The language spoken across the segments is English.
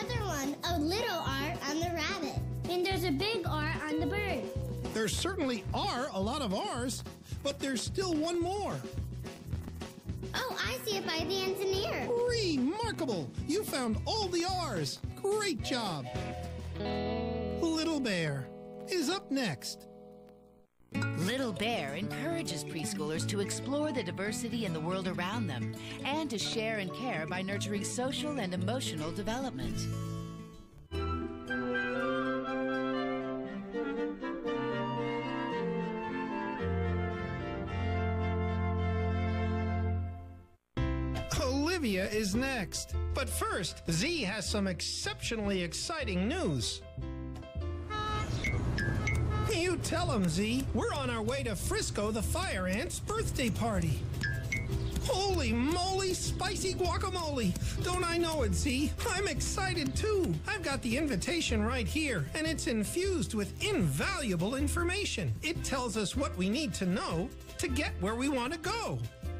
other one, a little R on the rabbit. And there's a big R on the bird. There certainly are a lot of R's, but there's still one more. Oh, I see it by the engineer. Remarkable! You found all the R's. Great job. Little Bear is up next. Little Bear encourages preschoolers to explore the diversity in the world around them and to share and care by nurturing social and emotional development. Olivia is next. But first, Z has some exceptionally exciting news. Tell him, Z. We're on our way to Frisco, the fire ant's birthday party. Holy moly, spicy guacamole! Don't I know it, Z? I'm excited too. I've got the invitation right here, and it's infused with invaluable information. It tells us what we need to know to get where we want to go.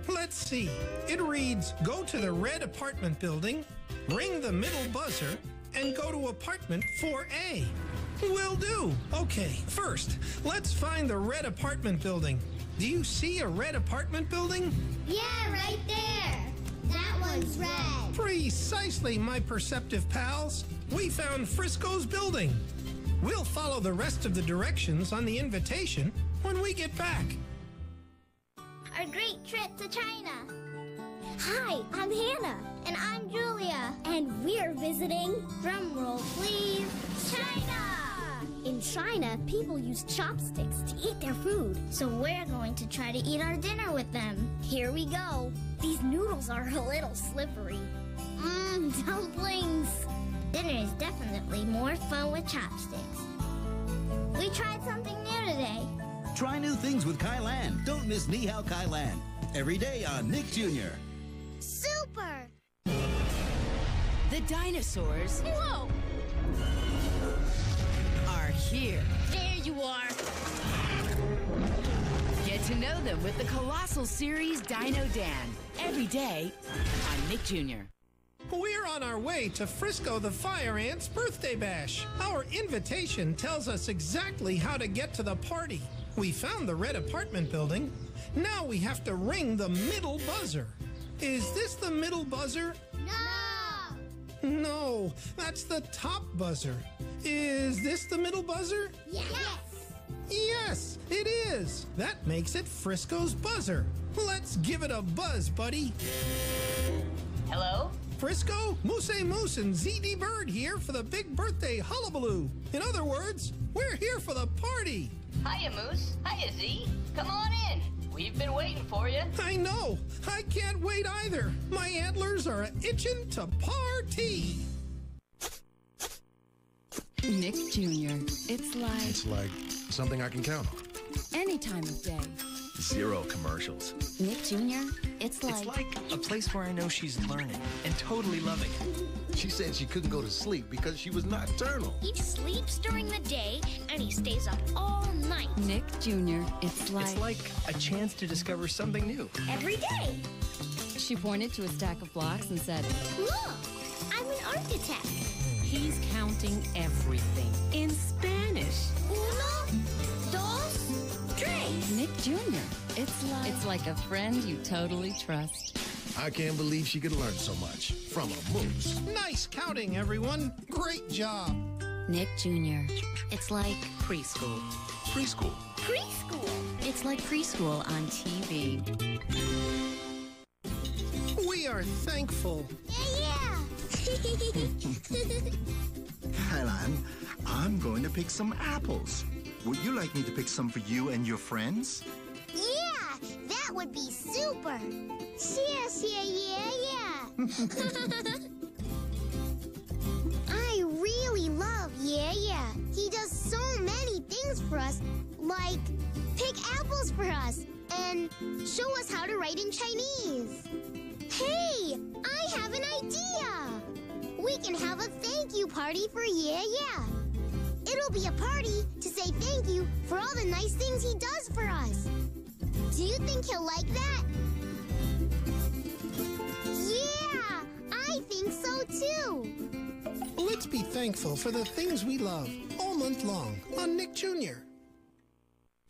Let's see. It reads Go to the red apartment building, ring the middle buzzer, and go to apartment 4A. Will do. Okay, first, let's find the red apartment building. Do you see a red apartment building? Yeah, right there. That one's red. Precisely, my perceptive pals. We found Frisco's building. We'll follow the rest of the directions on the invitation when we get back. Our great trip to China. Hi, I'm Hannah. And I'm Julia. And we're visiting, drumroll please, China! In China, people use chopsticks to eat their food. So we're going to try to eat our dinner with them. Here we go. These noodles are a little slippery. Mmm, dumplings. Dinner is definitely more fun with chopsticks. We tried something new today. Try new things with Kai Lan. Don't miss Ni Hao Kailan. Every day on Nick Jr. Super! The dinosaurs Whoa! Are here. There you are. Get to know them with the colossal series Dino Dan. Every day on Nick Jr. We're on our way to Frisco the Fire Ant's birthday bash. Our invitation tells us exactly how to get to the party. We found the red apartment building. Now we have to ring the middle buzzer. Is this the middle buzzer? No! No, that's the top buzzer. Is this the middle buzzer? Yes! Yes, it is. That makes it Frisco's buzzer. Let's give it a buzz, buddy. Hello? Frisco, Moose Moose, and ZD Bird here for the big birthday hullabaloo. In other words, we're here for the party. Hiya, Moose. Hiya, Z. Come on in. We've been waiting for you. I know. I can't wait either. My antlers are itching to party. Nick Jr. It's like It's like something I can count on. any time of day. Zero commercials. Nick Jr. It's like, It's like a place where I know she's learning and totally loving it. She said she couldn't go to sleep because she was nocturnal. He sleeps during the day and he stays up all night. Nick Jr. It's like, It's like a chance to discover something new. Every day. she pointed to a stack of blocks and said, Look, I'm an architect. He's counting everything in Spanish. Uno, dos, tres. Nick Jr. It's like, it's like a friend you totally trust. I can't believe she could learn so much from a moose. Nice counting, everyone. Great job. Nick Jr. It's like Preschool. Preschool. Preschool. it's like preschool on TV. We are thankful. Yeah, yeah. Kailan, I'm going to pick some apples. Would you like me to pick some for you and your friends? yeah, that would be super. Cheers, yeah, yeah, yeah. I really love YehYeh. He does so many things for us, like pick apples for us and show us how to write in Chinese. Hey, I have an idea. We can have a thank you party for Yeah Yeah. It'll be a party to say thank you for all the nice things he does for us. Do you think he'll like that? Yeah, I think so too. Let's be thankful for the things we love all month long on Nick Jr.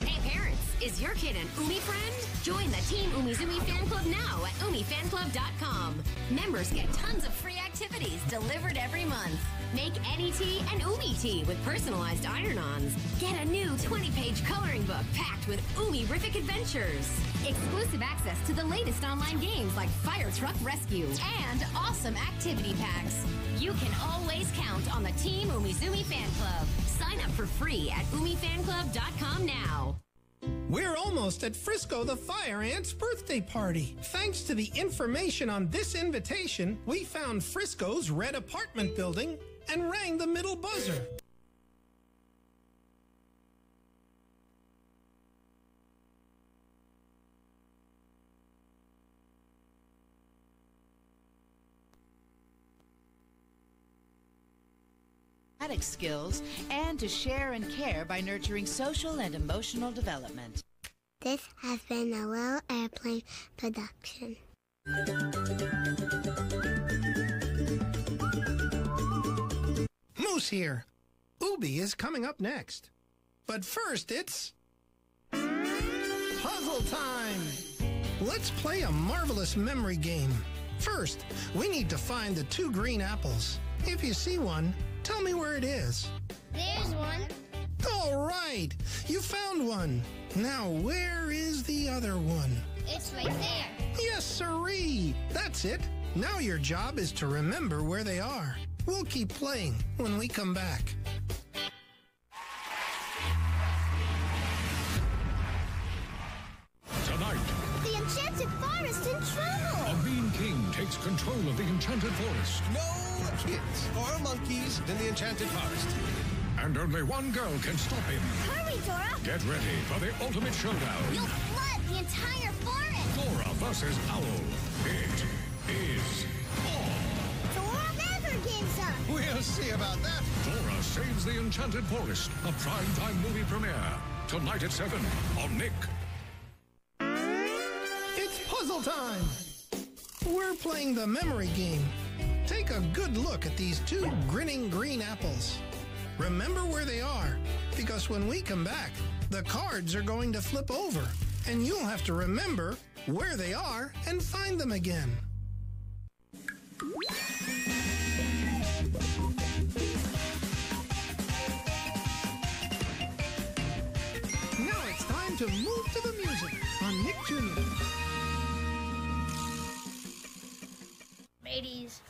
Hey parents, is your kid an Umi friend? Join the Team Umizoomi fan club now at umifanclub.com. Members get tons of free activities delivered every month. Make any tea an Umi tea with personalized iron-ons. Get a new 20-page coloring book packed with Umi-rific adventures. Exclusive access to the latest online games like Fire Truck Rescue and awesome activity packs. You can always count on the Team Umizoomi fan club. Sign up for free at umifanclub.com now. We're almost at Frisco the Fire Ant's birthday party. Thanks to the information on this invitation, we found Frisco's red apartment building and rang the middle buzzer. Skills and to share and care by nurturing social and emotional development. This has been a Little Airplane production. Moose here. Oobi is coming up next. But first, it's. Puzzle time! Let's play a marvelous memory game. First, we need to find the two green apples. If you see one, tell me where it is. There's one. All right, you found one. Now, where is the other one? It's right there. Yes, siree. That's it. Now your job is to remember where they are. We'll keep playing when we come back. Takes control of the enchanted forest. No kids or monkeys in the enchanted forest. And only one girl can stop him. Hurry, Dora. Get ready for the ultimate showdown. You'll flood the entire forest. Dora versus Owl. It is all. Dora never gives up. We'll see about that. Dora Saves the Enchanted Forest, a primetime movie premiere. Tonight at 7 on Nick. It's puzzle time! We're playing the memory game. Take a good look at these two grinning green apples. Remember where they are, because when we come back, the cards are going to flip over, and you'll have to remember where they are and find them again. Now it's time to move to the music on Nick Jr. Ladies.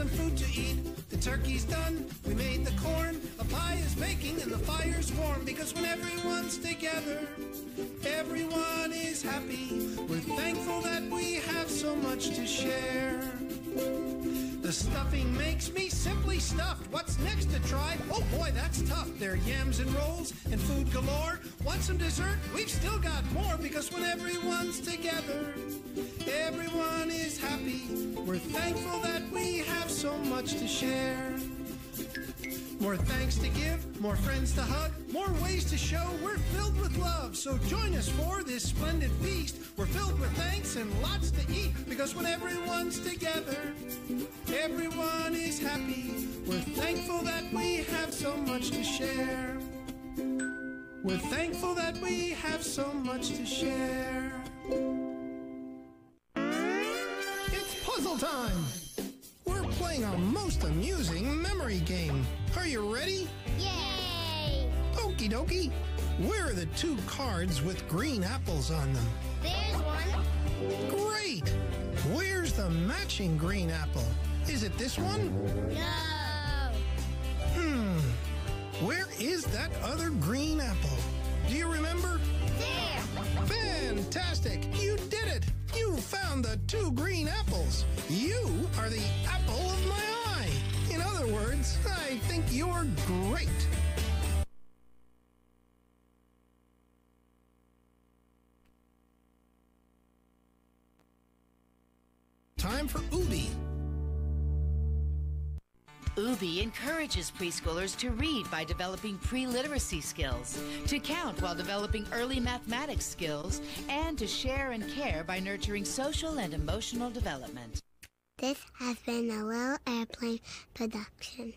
Some food to eat. The turkey's done, we made the corn, a pie is baking and the fire's warm because when everyone's together, everyone is happy. We're thankful that we have so much to share. The stuffing makes me simply stuffed. What's next to try? Oh boy, that's tough. There are yams and rolls and food galore. Want some dessert? We've still got more because when everyone's together, everyone is happy. We're thankful that we have so much to share. More thanks to give, more friends to hug, more ways to show we're filled with love. So join us for this splendid feast. We're filled with thanks and lots to eat because when everyone's together, everyone is happy. We're thankful that we have so much to share. We're thankful that we have so much to share. It's puzzle time! We're playing a most amusing memory game. Are you ready? Yay! Okie dokie. Where are the two cards with green apples on them? There's one. Great! Where's the matching green apple? Is it this one? No. Hmm. Where is that other green apple? Do you remember? There. Fantastic! You did it! You found the two green apples. You are the apple of my eye. In other words, I think you're great. Time for Oobi. Oobi encourages preschoolers to read by developing pre-literacy skills, to count while developing early mathematics skills, and to share and care by nurturing social and emotional development. This has been a Little Airplane production.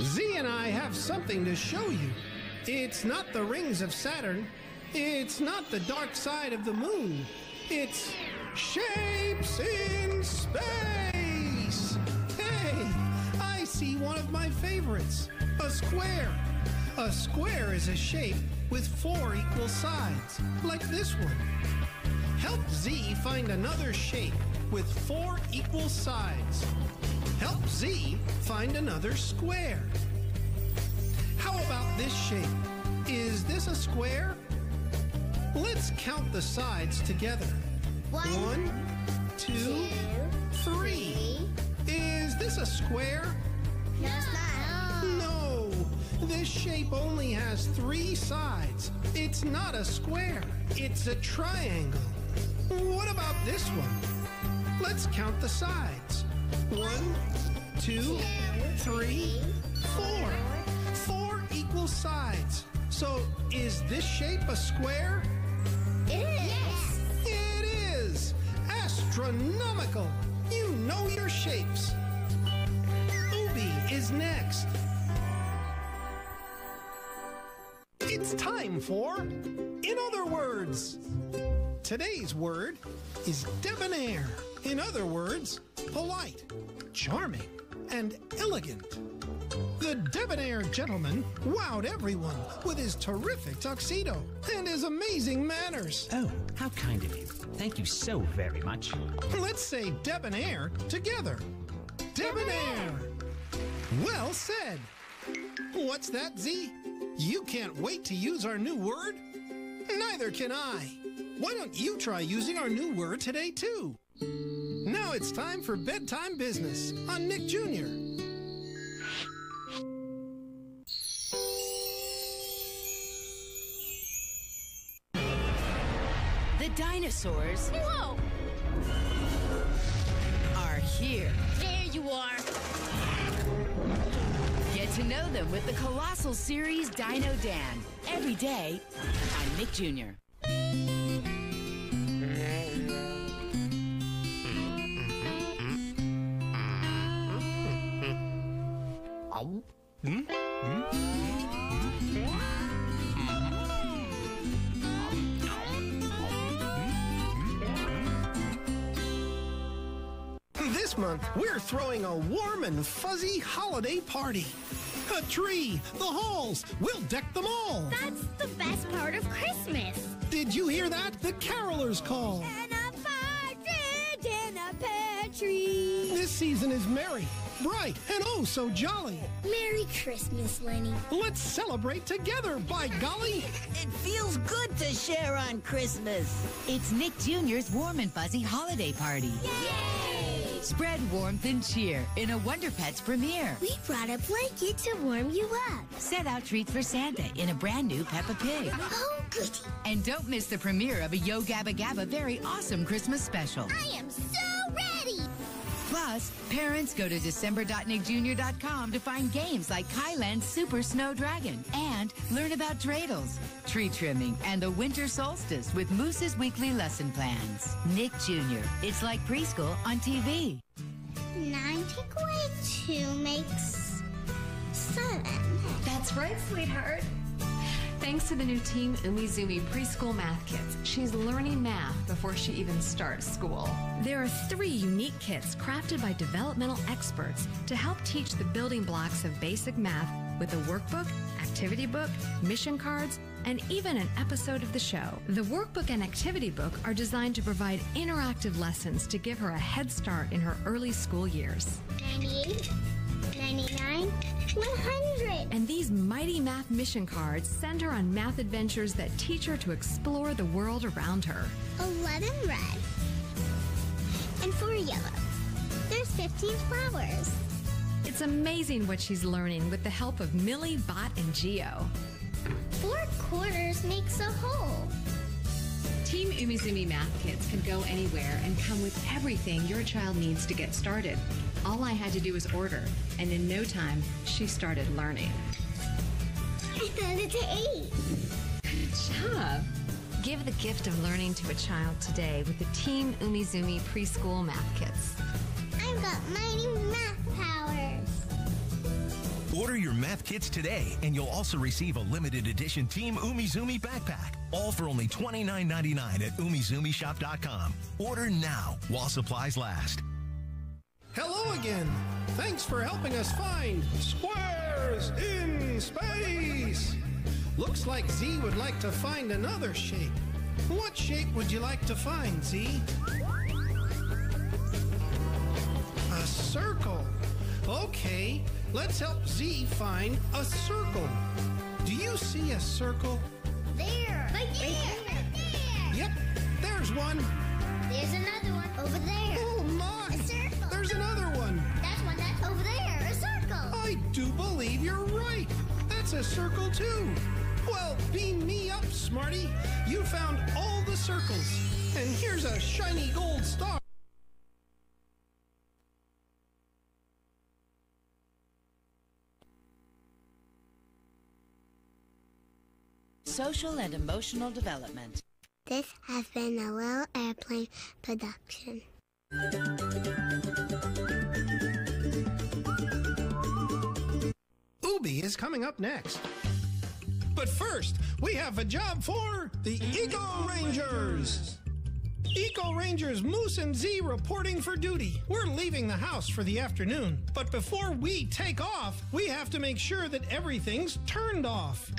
Z and I have something to show you. It's not the rings of Saturn. It's not the dark side of the moon. It's shapes in space. Hey, I see one of my favorites a square. A square is a shape with four equal sides, like this one. Help Z find another shape with four equal sides. Help Z find another square. How about this shape? Is this a square? Let's count the sides together. One, two, three. Is this a square? No, it's not. No. This shape only has three sides. It's not a square. It's a triangle. What about this one? Let's count the sides. One, two, three, four. Four equal sides. So is this shape a square? It is. Astronomical! You know your shapes. Oobi is next. It's time for In Other Words. Today's word is debonair. In other words, polite, charming, and elegant. The debonair gentleman wowed everyone with his terrific tuxedo and his amazing manners. Oh, how kind of you. Thank you so very much. Let's say debonair together. Debonair! Well said. What's that, Z? You can't wait to use our new word? Neither can I. Why don't you try using our new word today, too? Now it's time for bedtime business on Nick Jr. The dinosaurs Whoa! are here. There you are. Get to know them with the colossal series Dino Dan every day on Nick Jr. This month, we're throwing a warm and fuzzy holiday party. A tree, the halls, we'll deck them all. That's the best part of Christmas. Did you hear that? The carolers call. And a partridge in a pear tree. This season is merry, bright, and oh so jolly. Merry Christmas, Linny. Let's celebrate together, by golly. It feels good to share on Christmas. It's Nick Jr.'s Warm and Fuzzy Holiday Party. Yay! Spread warmth and cheer in a Wonder Pets premiere. We brought a blanket to warm you up. Set out treats for Santa in a brand new Peppa Pig. Oh, goody. And don't miss the premiere of a Yo Gabba Gabba very awesome Christmas special. I am so ready. Plus, parents go to december.nickjr.com to find games like Kai Lan's Super Snow Dragon and learn about dreidels, tree trimming, and the winter solstice with Moose's weekly lesson plans. Nick Jr. It's like preschool on TV. Nine take away two makes seven. That's right, sweetheart. Thanks to the new Team Umizoomi preschool math kits, she's learning math before she even starts school. There are three unique kits crafted by developmental experts to help teach the building blocks of basic math with a workbook, activity book, mission cards, and even an episode of the show. The workbook and activity book are designed to provide interactive lessons to give her a head start in her early school years. 98, 99, 100. And these mighty math mission cards send her on math adventures that teach her to explore the world around her. 11 red. And 4 yellow. There's 15 flowers. It's amazing what she's learning with the help of Millie, Bot, and Geo. Four quarters makes a whole. Team Umizoomi math kits can go anywhere and come with everything your child needs to get started. All I had to do was order, and in no time, she started learning. I found it to eight. Good job. Give the gift of learning to a child today with the Team Umizoomi preschool math kits. I've got mighty math powers. Order your math kits today, and you'll also receive a limited edition Team Umizoomi backpack. All for only $29.99 at umizoomishop.com. Order now while supplies last. Hello again. Thanks for helping us find squares in space. Looks like Z would like to find another shape. What shape would you like to find, Z? A circle. Okay, let's help Z find a circle. Do you see a circle? There. Right there. Right there. Yep, there's one. There's another one over there. Oh That's a circle too. Well, beam me up, Smarty. You found all the circles. And here's a shiny gold star. Social and emotional development. This has been a Little Airplane production. Oobi is coming up next. But first, we have a job for the Eco Rangers. Eco Rangers Moose and Z reporting for duty. We're leaving the house for the afternoon, but before we take off, we have to make sure that everything's turned off.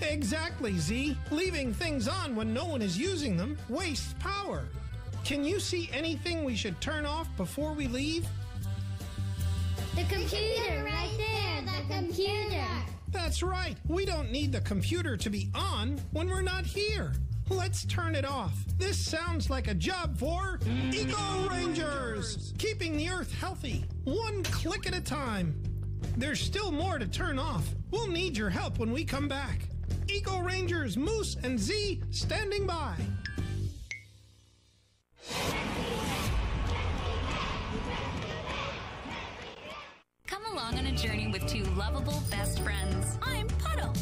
Exactly, Z. Leaving things on when no one is using them wastes power. Can you see anything we should turn off before we leave? The computer right there. Computer. That's right. We don't need the computer to be on when we're not here. Let's turn it off. This sounds like a job for Eco Rangers, keeping the Earth healthy, one click at a time. There's still more to turn off. We'll need your help when we come back. Eco Rangers Moose and Z standing by. Along on a journey with two lovable best friends. I'm Puddle.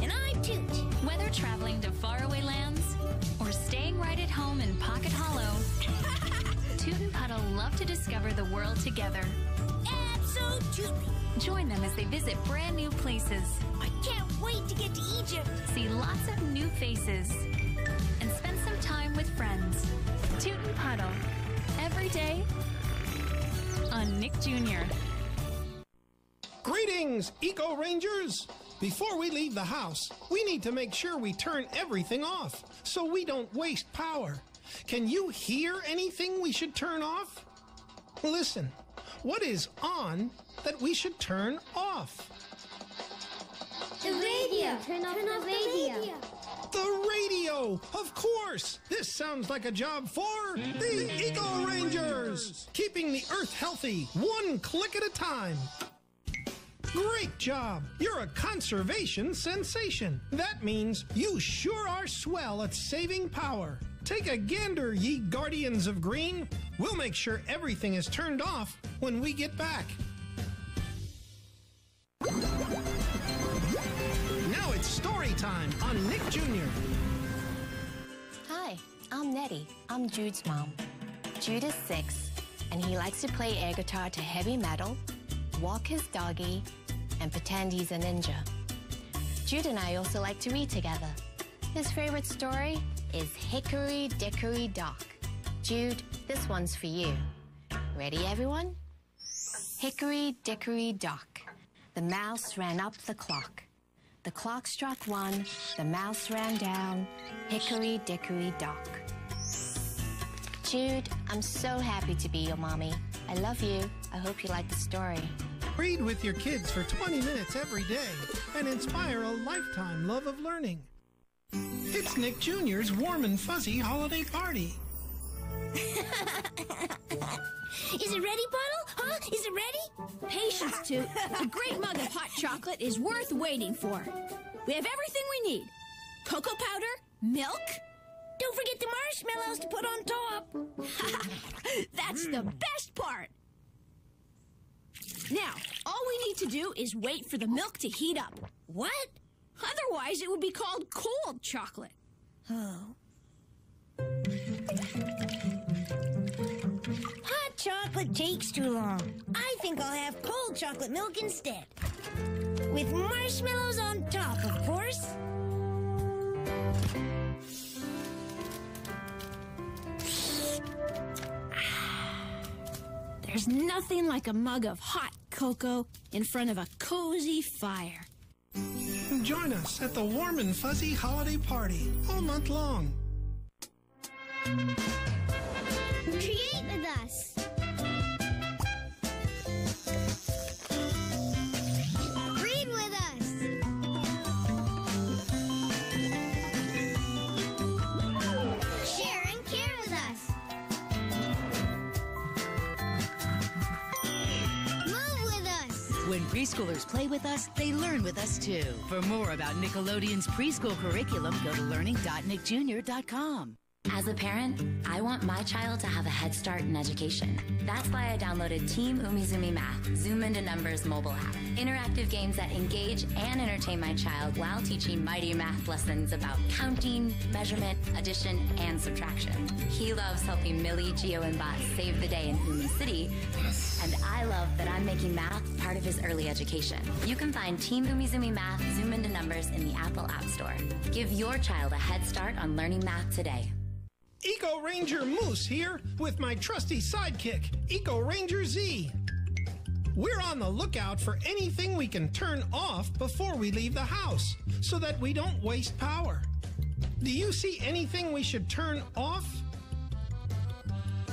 And I'm Toot. Whether traveling to faraway lands or staying right at home in Pocket Hollow, Toot and Puddle love to discover the world together. Absolutely. Join them as they visit brand new places. I can't wait to get to Egypt. See lots of new faces. And spend some time with friends. Toot and Puddle. Every day on Nick Jr. Greetings, Eco Rangers! Before we leave the house, we need to make sure we turn everything off so we don't waste power. Can you hear anything we should turn off? Listen, what is on that we should turn off? The radio. Turn off, Turn the, radio. the radio. The radio! Of course! This sounds like a job for the Eco Rangers! Keeping the Earth healthy, one click at a time. Great job! You're a conservation sensation. That means you sure are swell at saving power. Take a gander, ye guardians of green. We'll make sure everything is turned off when we get back. Now it's story time on Nick Jr. Hi, I'm Nettie. I'm Jude's mom. Jude is six, and he likes to play air guitar to heavy metal, walk his doggy, and pretend he's a ninja. Jude and I also like to read together. His favorite story is Hickory Dickory Dock. Jude, this one's for you. Ready, everyone? Hickory Dickory Dock. The mouse ran up the clock. The clock struck one, the mouse ran down. Hickory Dickory Dock. Jude, I'm so happy to be your mommy. I love you. I hope you like the story. Read with your kids for 20 minutes every day and inspire a lifetime love of learning. It's Nick Jr.'s warm and fuzzy holiday party. Is it ready, Puddle? Huh? Is it ready? Patience, Toot. A great mug of hot chocolate is worth waiting for. We have everything we need. Cocoa powder, milk. Don't forget the marshmallows to put on top. That's the best part. Now, all we need to do is wait for the milk to heat up. What? Otherwise, it would be called cold chocolate. Oh. Hot chocolate takes too long. I think I'll have cold chocolate milk instead. With marshmallows on top, of course. There's nothing like a mug of hot cocoa in front of a cozy fire. Join us at the warm and fuzzy holiday party all month long. Create with us. Preschoolers play with us, they learn with us too. For more about Nickelodeon's preschool curriculum, go to learning.nickjr.com. As a parent, I want my child to have a head start in education. That's why I downloaded Team Umizoomi Math, Zoom into Numbers mobile app. Interactive games that engage and entertain my child while teaching mighty math lessons about counting, measurement, addition, and subtraction. He loves helping Millie, Geo, and Bot save the day in Umi City. And I love that I'm making math part of his early education. You can find Team Umizoomi Math, Zoom into Numbers in the Apple App Store. Give your child a head start on learning math today. Eco Ranger Moose here with my trusty sidekick, Eco Ranger Z. We're on the lookout for anything we can turn off before we leave the house so that we don't waste power. Do you see anything we should turn off?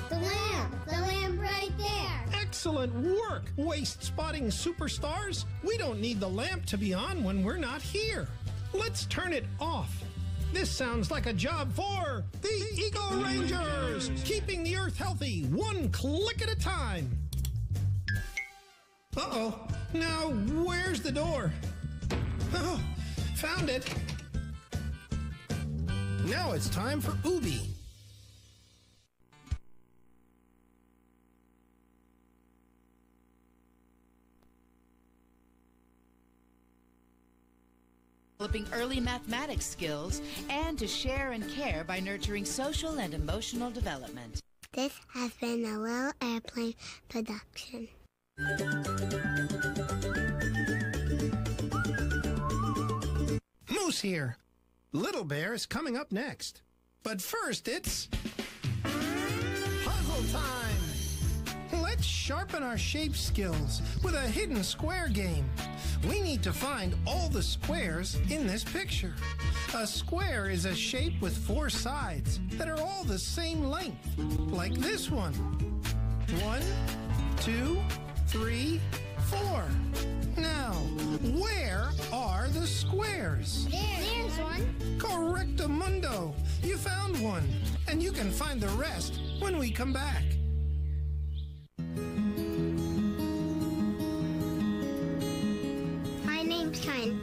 The lamp. The lamp right there. Excellent work, waste spotting superstars. We don't need the lamp to be on when we're not here. Let's turn it off. This sounds like a job for the Eco Rangers, keeping the Earth healthy one click at a time. Uh oh. Now, where's the door? Oh, found it. Now it's time for Oobi. Developing early mathematics skills, and to share and care by nurturing social and emotional development. This has been a Little Airplane production. Moose here. Little Bear is coming up next. But first, it's. Sharpen our shape skills with a hidden square game. We need to find all the squares in this picture. A square is a shape with four sides that are all the same length, like this one. One, two, three, four. Now, where are the squares? There, there's one. Correctamundo! You found one, and you can find the rest when we come back. Karen,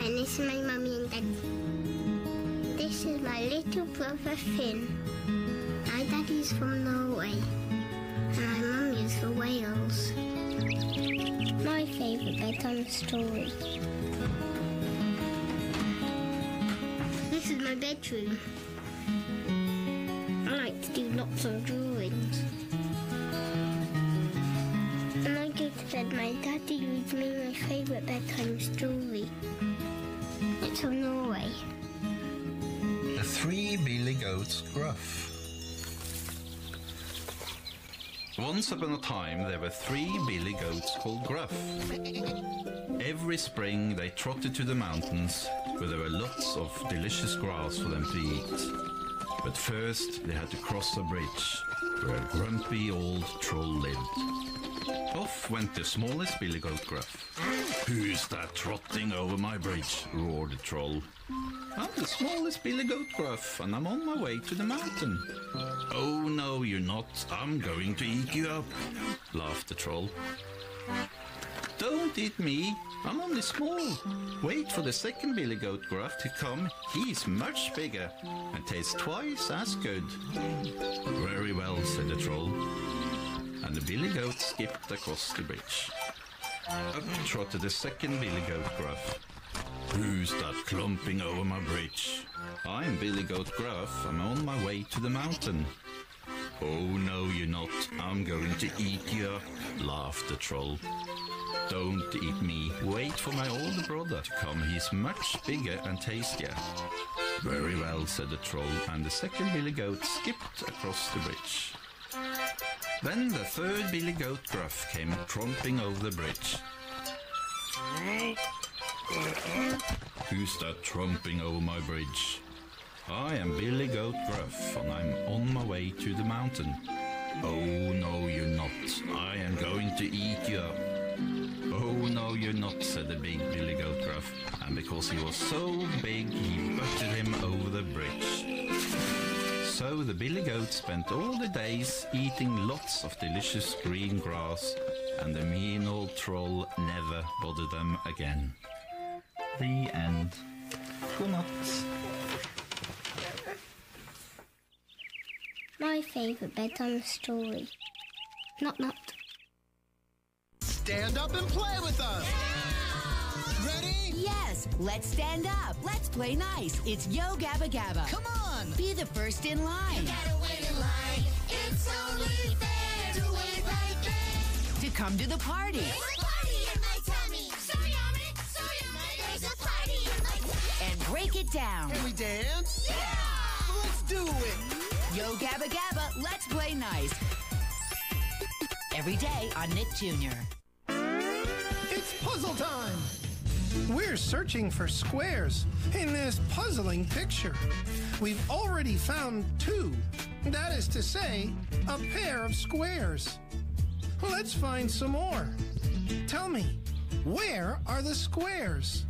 and this is my mummy and daddy. This is my little brother Finn. My daddy's from Norway, and my mummy is from Wales. My favourite bedtime story. This is my bedroom. I like to do lots of drawings. Bed, my daddy reads me my favourite bedtime story. goats of Norway. The three billy goats gruff. Once upon a time, there were three billy goats called Gruff. Every spring, they trotted to the mountains where there were lots of delicious grass for them to eat. But first, they had to cross a bridge where a grumpy old troll lived. Off went the smallest billy goat Gruff. Who's that trotting over my bridge? roared the troll. I'm the smallest billy goat Gruff, and I'm on my way to the mountain. Oh, no, you're not. I'm going to eat you up, laughed the troll. Don't eat me. I'm only small. Wait for the second billy goat Gruff to come. He's much bigger and tastes twice as good. Very well, said the troll. And the billy goat skipped across the bridge. Up trotted the second billy goat Gruff. Who's that clumping over my bridge? I'm Billy Goat Gruff. I'm on my way to the mountain. Oh, no, you're not. I'm going to eat you up, laughed the troll. Don't eat me. Wait for my older brother to come. He's much bigger and tastier. Very well, said the troll, and the second billy goat skipped across the bridge. Then the third billy goat Gruff came tromping over the bridge. Who's that tromping over my bridge? I am Billy Goat Gruff, and I'm on my way to the mountain. Oh, no, you're not. I am going to eat you up. Oh, no, you're not, said the big Billy Goat Gruff. And because he was so big, he butted him over the bridge. So the Billy Goat spent all the days eating lots of delicious green grass, and the mean old troll never bothered them again. The end. Good night. My favourite bedtime story. Not not. Stand up and play with us. Ready? Yes, let's stand up. Let's play nice. It's Yo Gabba Gabba. Come on. Be the first in line. wait in line. It's only fair to wait right there. To come to the party. There's a party in my tummy. So yummy, so yummy. There's a party in my tummy. And break it down. Can we dance? Yeah! Let's do it. Yo Gabba Gabba, let's play nice. Every day on Nick Jr. It's puzzle time! We're searching for squares in this puzzling picture. We've already found two. That is to say, a pair of squares. Let's find some more. Tell me, where are the squares?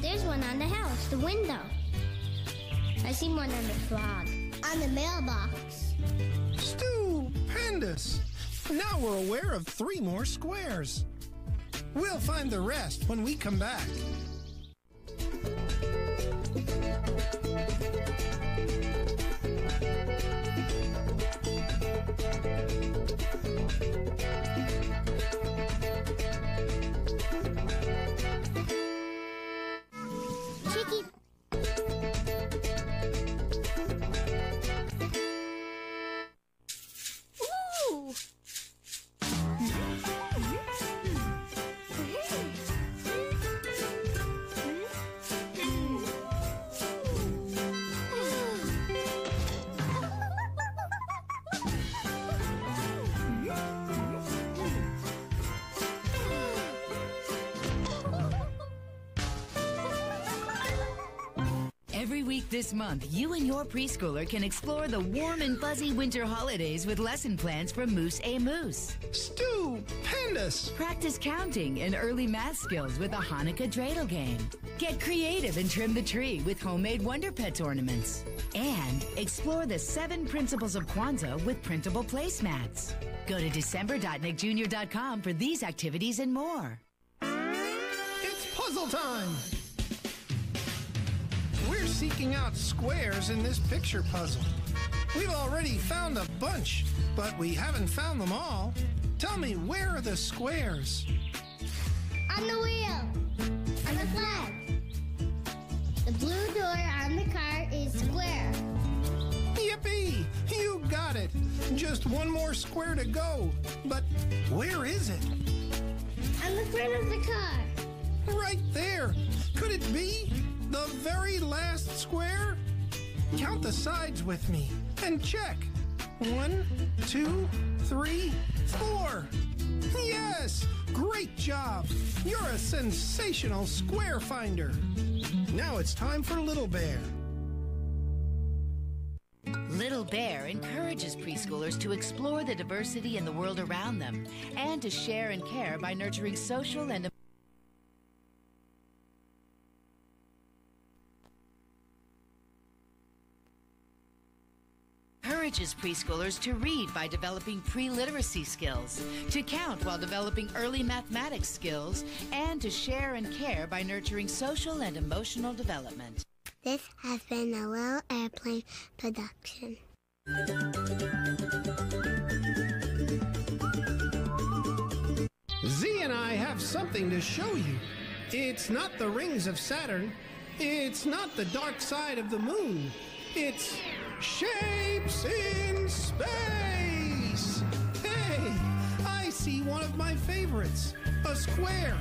There's one on the house, the window. I see one on the frog. On the mailbox. Stupendous! Now we're aware of three more squares. We'll find the rest when we come back. This month, you and your preschooler can explore the warm and fuzzy winter holidays with lesson plans from Moose A Moose. Stupendous! Practice counting and early math skills with a Hanukkah dreidel game. Get creative and trim the tree with homemade Wonder Pets ornaments. And explore the seven principles of Kwanzaa with printable placemats. Go to december.nickjr.com for these activities and more. It's puzzle time! Seeking out squares in this picture puzzle. We've already found a bunch, but we haven't found them all. Tell me, where are the squares? On the wheel. On the flag. The blue door on the car is square. Yippee! You got it! Just one more square to go. But where is it? On the front of the car. Right there. Could it be? The very last square? Count the sides with me and check. One, two, three, four. Yes! Great job! You're a sensational square finder. Now it's time for Little Bear. Little Bear encourages preschoolers to explore the diversity in the world around them and to share and care by nurturing social and encourages preschoolers to read by developing pre-literacy skills, to count while developing early mathematics skills, and to share and care by nurturing social and emotional development. This has been a Little Airplane production. Z and I have something to show you. It's not the rings of Saturn. It's not the dark side of the moon. It's shapes in space. Hey, I see one of my favorites a square.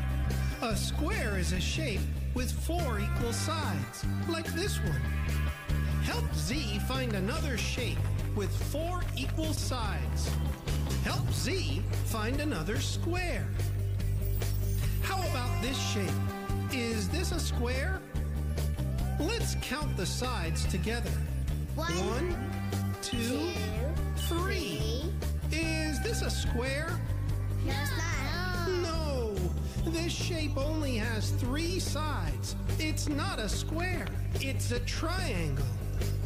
A square is a shape with four equal sides, like this one. Help Z find another shape with four equal sides. Help Z find another square. How about this shape? Is this a square? Let's count the sides together. One, two, three. Is this a square? No, it's not. No. This shape only has three sides. It's not a square. It's a triangle.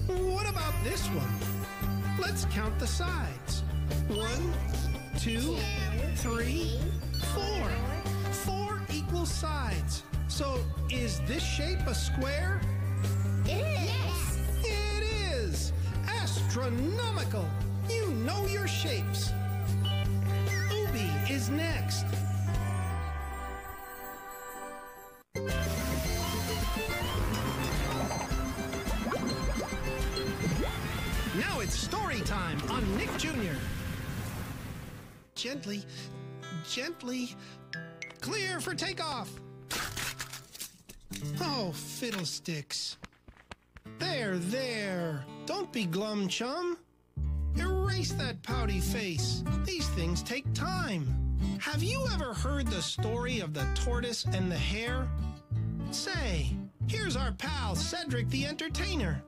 What about this one? Let's count the sides. One, two, three, four. Four equal sides. So is this shape a square? It is. Is! Astronomical! You know your shapes. Oobi is next. Now it's story time on Nick Jr. Gently, gently, clear for takeoff. Oh, fiddlesticks. There, there. Don't be glum, chum. Erase that pouty face. These things take time. Have you ever heard the story of the tortoise and the hare? Say, here's our pal Cedric the Entertainer.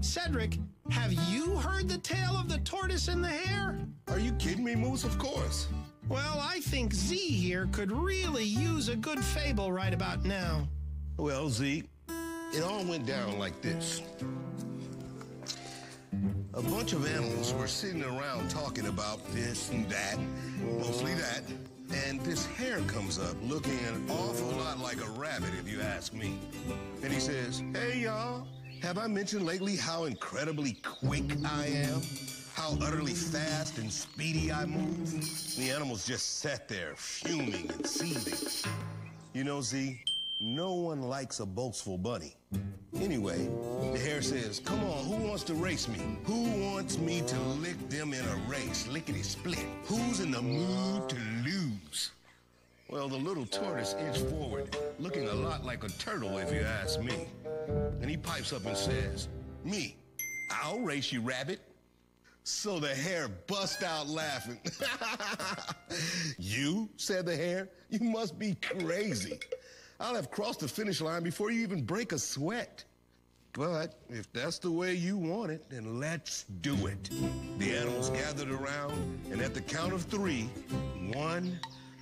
Cedric, have you heard the tale of the tortoise and the hare? Are you kidding me, Moose? Of course. Well, I think Z here could really use a good fable right about now. Well, Z, it all went down like this. A bunch of animals were sitting around talking about this and that, mostly that, and this hare comes up looking an awful lot like a rabbit, if you ask me. And he says, Hey, y'all, have I mentioned lately how incredibly quick I am? How utterly fast and speedy I move? The animals just sat there, fuming and seething. You know, Z, no one likes a boastful bunny. Anyway, the hare says, Come on, who wants to race me? Who wants me to lick them in a race? Lickety split. Who's in the mood to lose? Well, the little tortoise inched forward, looking a lot like a turtle, if you ask me. And he pipes up and says, Me, I'll race you, rabbit. So the hare bust out laughing. you, said the hare, you must be crazy. I'll have crossed the finish line before you even break a sweat. But if that's the way you want it, then let's do it. The animals gathered around, and at the count of three, one,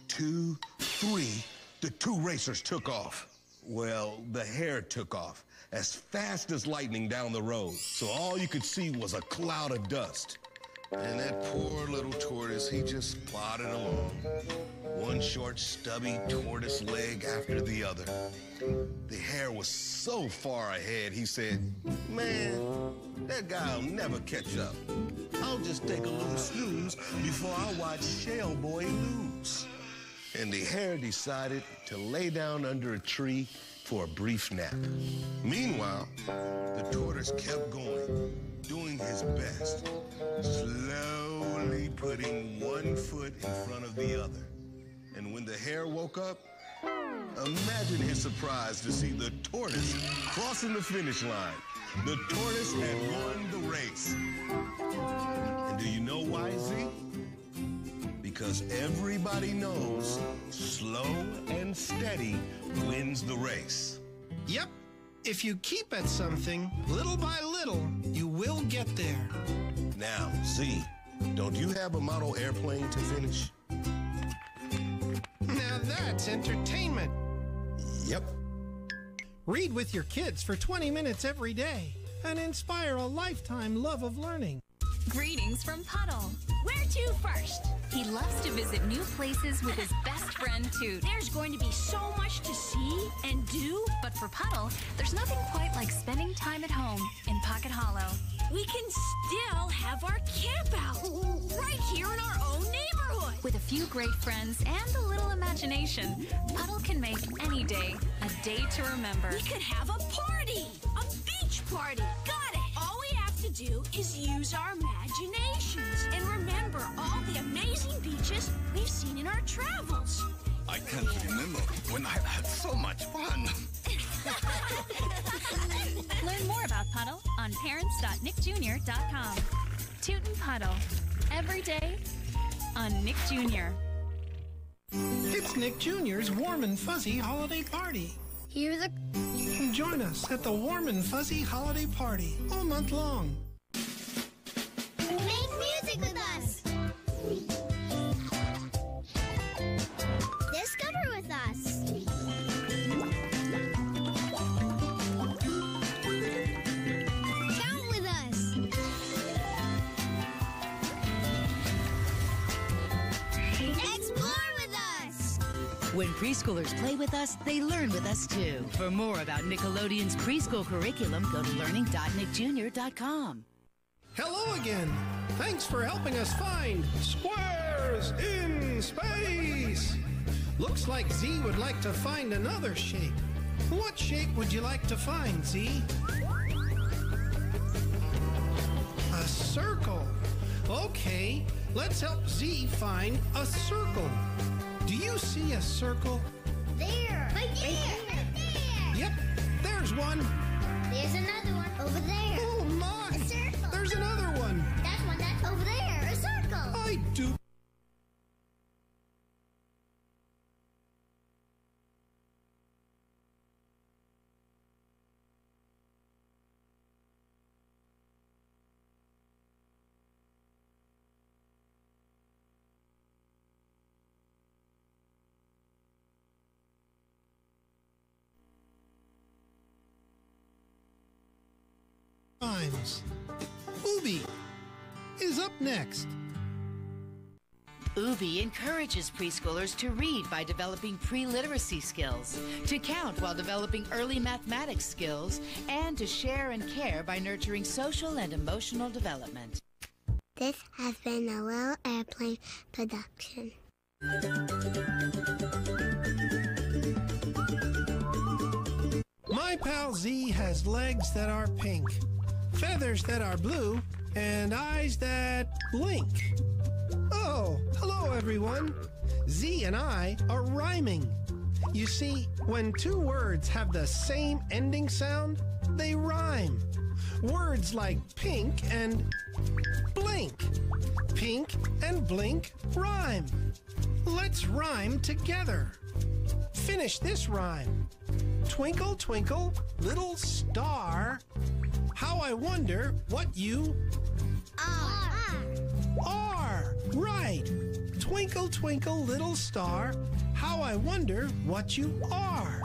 two, three, the two racers took off. Well, the hare took off as fast as lightning down the road, so all you could see was a cloud of dust. And that poor little tortoise, he just plodded along. One short, stubby tortoise leg after the other. The hare was so far ahead, he said, Man, that guy'll never catch up. I'll just take a little snooze before I watch Shell Boy lose. And the hare decided to lay down under a tree for a brief nap. Meanwhile, the tortoise kept going, doing his best, slowly putting one foot in front of the other. And when the hare woke up, Imagine his surprise to see the tortoise crossing the finish line. The tortoise had won the race. And do you know why, Z? Because everybody knows slow and steady wins the race. Yep. If you keep at something, little by little, you will get there. Now, Z, don't you have a model airplane to finish? Now that's entertainment. Yep. Read with your kids for 20 minutes every day and inspire a lifetime love of learning. Greetings from Puddle. Where to first? He loves to visit new places with his best friend Toot. There's going to be so much to see and do. But for Puddle, there's nothing quite like spending time at home in Pocket Hollow. We can still have our camp out right here in our own neighborhood. With a few great friends and a little imagination, Puddle can make any day a day to remember. We could have a party, a beach party. Got do is use our imaginations and remember all the amazing beaches we've seen in our travels. I can't remember when I've had so much fun. Learn more about Puddle on parents.nickjr.com. Toot and Puddle. Every day on Nick Jr. It's Nick Jr.'s Warm and Fuzzy Holiday Party. Hear the. Join us at the Warm and Fuzzy Holiday Party all month long. Make music with us. Discover with us. Count with us. Explore with us. When preschoolers play with us, they learn with us too. For more about Nickelodeon's preschool curriculum, go to learning.nickjr.com. Hello again. Thanks for helping us find squares in space. Looks like Z would like to find another shape. What shape would you like to find, Z? A circle. Okay, let's help Z find a circle. Do you see a circle? There. Right there. Right there. Yep, there's one. There's another one over there. Times. Oobi is up next. Oobi encourages preschoolers to read by developing pre-literacy skills, to count while developing early mathematics skills, and to share and care by nurturing social and emotional development. This has been a Little Airplane production. My pal Z has legs that are pink, feathers that are blue, and eyes that blink. Oh, hello everyone. Z and I are rhyming. You see, when two words have the same ending sound, they rhyme. Words like pink and blink. Pink and blink rhyme. Let's rhyme together. Finish this rhyme. Twinkle, twinkle, little star. How I wonder what you R. are. Right. Twinkle, twinkle, little star. How I wonder what you are.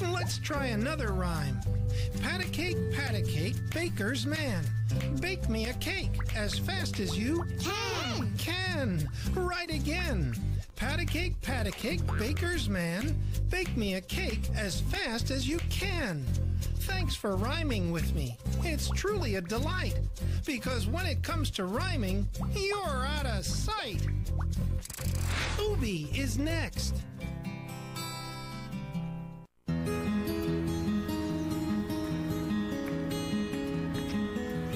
Let's try another rhyme. Pat a cake, pat a cake, baker's man. Bake me a cake as fast as you Can. can. Right again. Pat a cake, pat a cake, baker's man. Bake me a cake as fast as you can. Thanks for rhyming with me. It's truly a delight. Because when it comes to rhyming, you're out of sight. Oobi is next.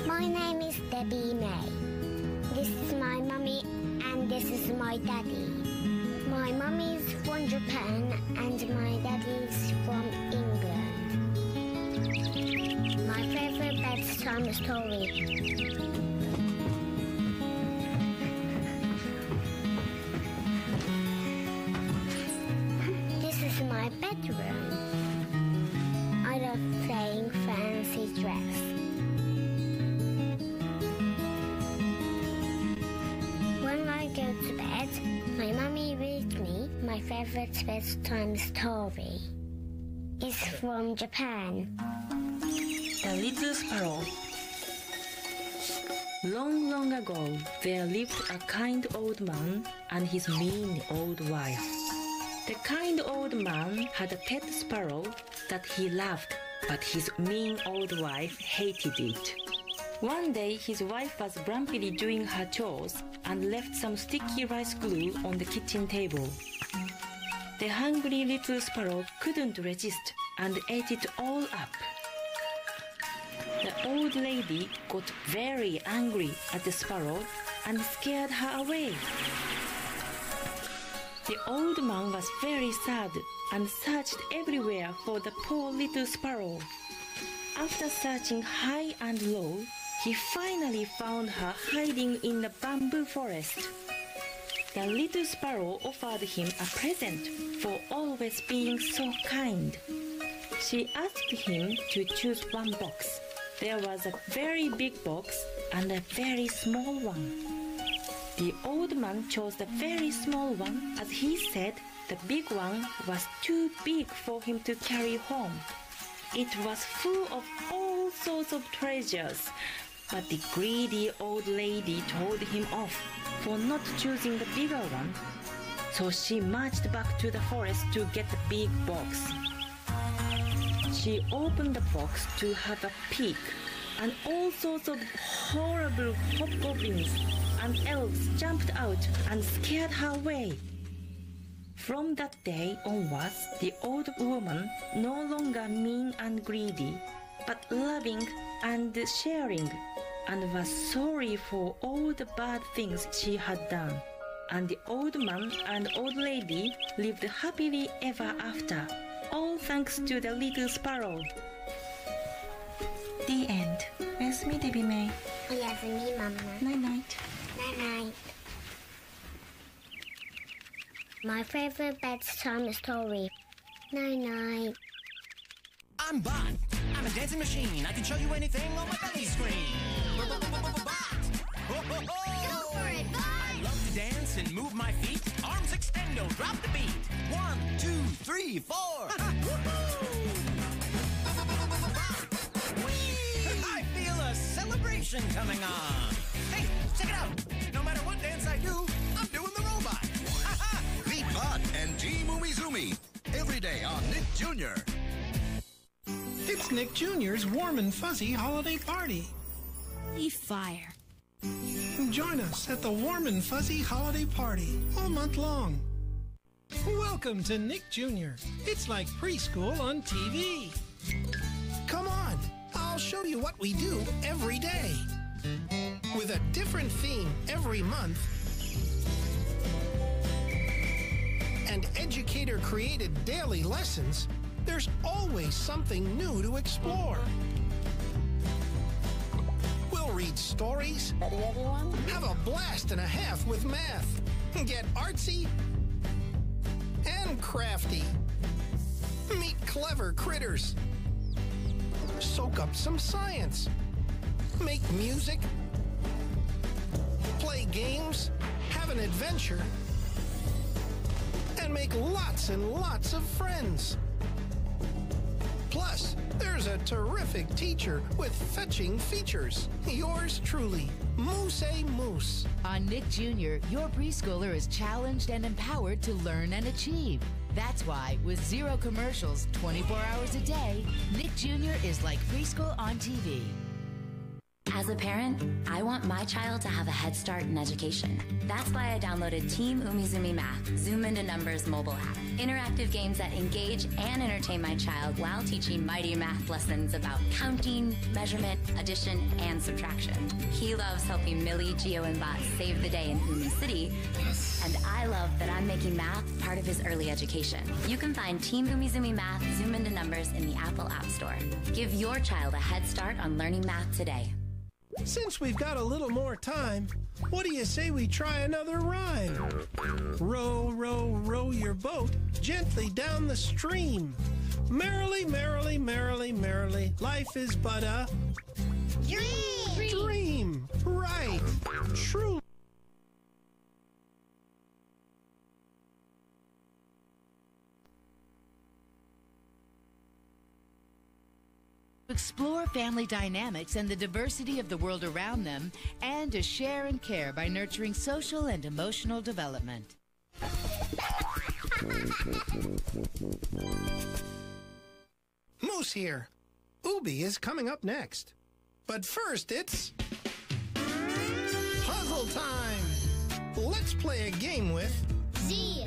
My name is Debbie May. This is my mummy and this is my daddy. My mummy's one from Japan bedtime story. This is my bedroom. I love playing fancy dress. When I go to bed, my mummy reads me my favorite bedtime story. It's from Japan. The Little Sparrow. Long, long ago, there lived a kind old man and his mean old wife. The kind old man had a pet sparrow that he loved, but his mean old wife hated it. One day, his wife was grumpily doing her chores and left some sticky rice glue on the kitchen table. The hungry little sparrow couldn't resist and ate it all up. The old lady got very angry at the sparrow and scared her away. The old man was very sad and searched everywhere for the poor little sparrow. After searching high and low, he finally found her hiding in the bamboo forest. The little sparrow offered him a present for always being so kind. She asked him to choose one box. There was a very big box and a very small one. The old man chose the very small one as he said the big one was too big for him to carry home. It was full of all sorts of treasures, but the greedy old lady told him off for not choosing the bigger one. So she marched back to the forest to get the big box. She opened the box to have a peek, and all sorts of horrible hobgoblins and elves jumped out and scared her away. From that day onwards, the old woman no longer mean and greedy, but loving and sharing, and was sorry for all the bad things she had done. And the old man and old lady lived happily ever after, all thanks to the little sparrow. The end. おやすみデビメイ。おやすみママ。ナイナイト。 Night night. My favorite bedtime story. Night night. I'm Bot. I'm a dancing machine. I can show you anything on my belly screen. Bot. Ho, ho, ho. Go for it, Bot. I love to dance and move my feet. Arms drop the beat. One, two, three, four. Whee! I feel a celebration coming on. Hey, check it out. No matter what dance I do, I'm doing the robot. Meet Bot and Team Umizoomi. Every day on Nick Jr. It's Nick Jr.'s warm and fuzzy holiday party. Be fire. Join us at the warm and fuzzy holiday party all month long. Welcome to Nick Jr. It's like preschool on TV. Come on, I'll show you what we do every day. With a different theme every month and educator created daily lessons, there's always something new to explore. We'll read stories, ready everyone? have a blast and a half with math, get artsy and crafty, meet clever critters, soak up some science, make music, play games, have an adventure, and make lots and lots of friends. Plus, there's a terrific teacher with fetching features. Yours truly, Moose A. Moose. On Nick Jr., your preschooler is challenged and empowered to learn and achieve. That's why, with zero commercials 24 hours a day, Nick Jr. is like preschool on TV. As a parent, I want my child to have a head start in education. That's why I downloaded Team Umizoomi Math, Zoom into Numbers mobile app. Interactive games that engage and entertain my child while teaching mighty math lessons about counting, measurement, addition, and subtraction. He loves helping Millie, Geo, and Bot save the day in Umi City. And I love that I'm making math part of his early education. You can find Team Umizoomi Math, Zoom into Numbers in the Apple App Store. Give your child a head start on learning math today. Since we've got a little more time, what do you say we try another rhyme? Row, row, row your boat gently down the stream. Merrily, merrily, merrily, merrily, life is but a Dream! dream. Right. True. Explore family dynamics and the diversity of the world around them, and to share and care by nurturing social and emotional development. Moose here. Oobi is coming up next. But first, it's. Puzzle time! Let's play a game with. Z.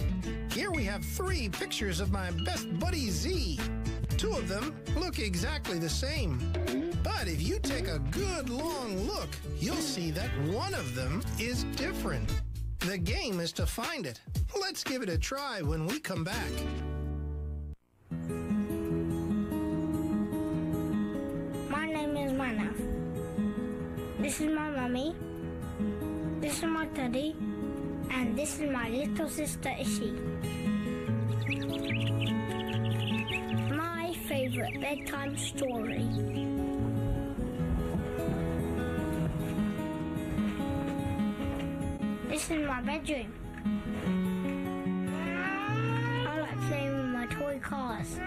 Here we have three pictures of my best buddy Z. Two of them look exactly the same. But if you take a good long look, you'll see that one of them is different. The game is to find it. Let's give it a try when we come back. My name is Manav. This is my mommy. This is my daddy. And this is my little sister Ishi. Favorite bedtime story. This is my bedroom. I like playing with my toy cars.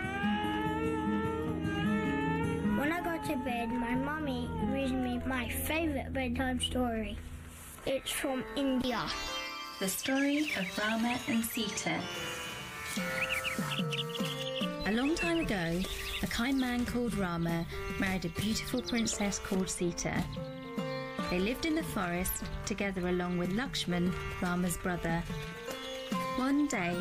When I go to bed, my mommy reads me my favorite bedtime story. It's from India. The story of Rama and Sita. A long time ago, a kind man called Rama married a beautiful princess called Sita. They lived in the forest together along with Lakshman, Rama's brother. One day,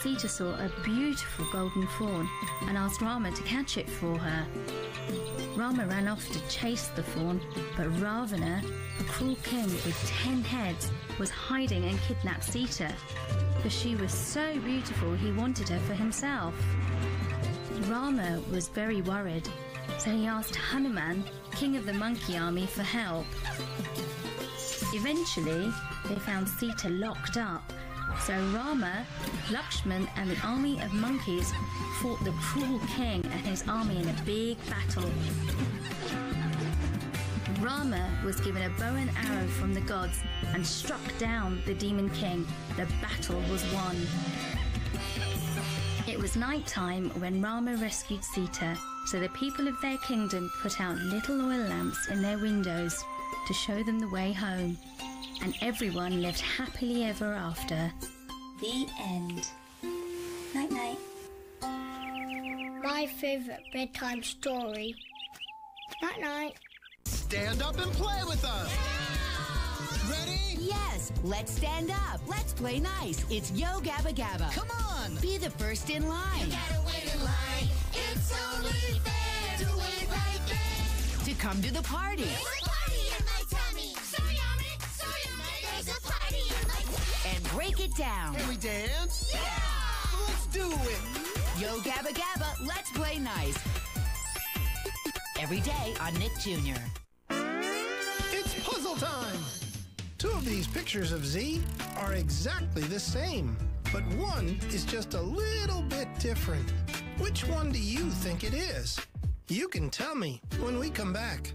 Sita saw a beautiful golden fawn and asked Rama to catch it for her. Rama ran off to chase the fawn, but Ravana, a cruel king with ten heads, was hiding and kidnapped Sita. For she was so beautiful, he wanted her for himself. Rama was very worried, so he asked Hanuman, king of the monkey army, for help. Eventually, they found Sita locked up. So Rama, Lakshman, and the army of monkeys fought the cruel king and his army in a big battle. Rama was given a bow and arrow from the gods and struck down the demon king. The battle was won. It was night time when Rama rescued Sita, so the people of their kingdom put out little oil lamps in their windows to show them the way home. And everyone lived happily ever after. The end. Night night. My favorite bedtime story. Night night. Stand up and play with us. Ready? Yes, let's stand up. Let's play nice. It's Yo Gabba Gabba. Come on. Be the first in line. You gotta wait in line. It's only fair to wait right there. To come to the party. There's a party in my tummy. So yummy, so yummy. There's a party in my tummy. And break it down. Can we dance? Yeah! Let's do it. Yo Gabba Gabba, let's play nice. Every day on Nick Jr. It's puzzle time! Two of these pictures of Z are exactly the same, but one is just a little bit different. Which one do you think it is? You can tell me when we come back.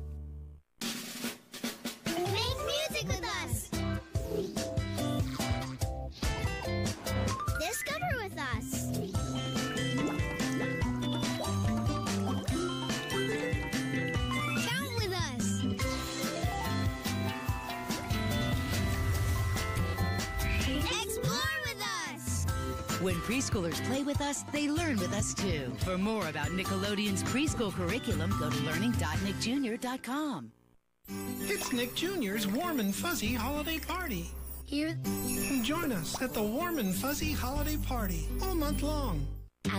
Preschoolers play with us, they learn with us too. For more about Nickelodeon's preschool curriculum, go to learning.nickjr.com. It's Nick Jr.'s Warm and Fuzzy Holiday Party. Here? Join us at the Warm and Fuzzy Holiday Party all month long.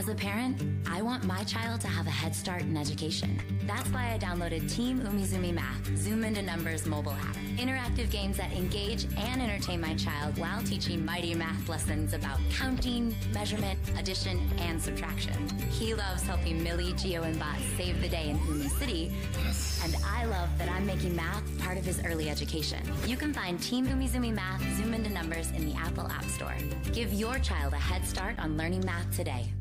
As a parent, I want my child to have a head start in education. That's why I downloaded Team Umizoomi Math, Zoom into Numbers mobile app. Interactive games that engage and entertain my child while teaching mighty math lessons about counting, measurement, addition, and subtraction. He loves helping Millie, Geo, and Bot save the day in Umi City, and I love that I'm making math part of his early education. You can find Team Umizoomi Math, Zoom into Numbers in the Apple App Store. Give your child a head start on learning math today.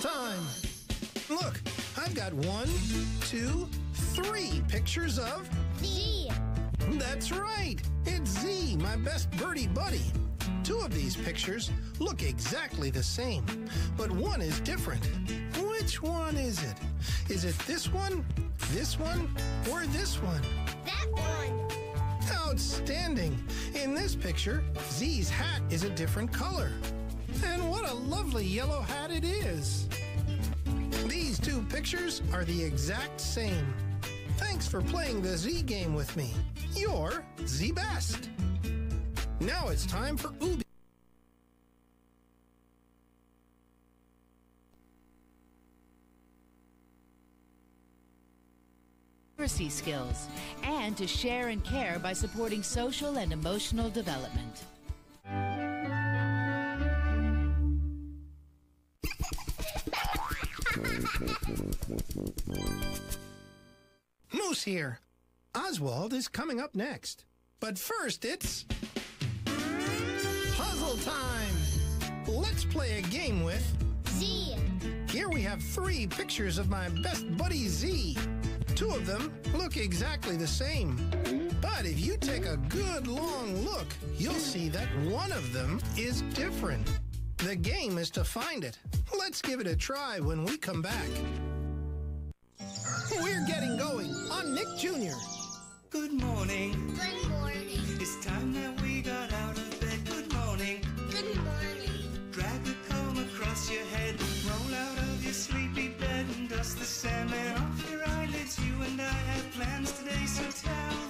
Time! Look, I've got one, two, three pictures of. Z. That's right! It's Z, my best birdie buddy. Two of these pictures look exactly the same, but one is different. Which one is it? Is it this one, this one, or this one? That one. Outstanding! In this picture, Z's hat is a different color. And what a lovely yellow hat it is! These two pictures are the exact same. Thanks for playing the Z game with me. You're Z Best. Now it's time for Oobi. literacy skills, and to share and care by supporting social and emotional development. Moose here. Oswald is coming up next. But first, it's. Puzzle time! Let's play a game with. Z. Here we have three pictures of my best buddy Z. Two of them look exactly the same. But if you take a good long look, you'll see that one of them is different. The game is to find it. Let's give it a try when we come back. We're getting going on Nick Jr. Good morning. Good morning. It's time that we got out of bed. Good morning. Good morning. Drag the comb across your head. Roll out of your sleepy bed and dust the sandman off your eyelids. You and I have plans today, so tell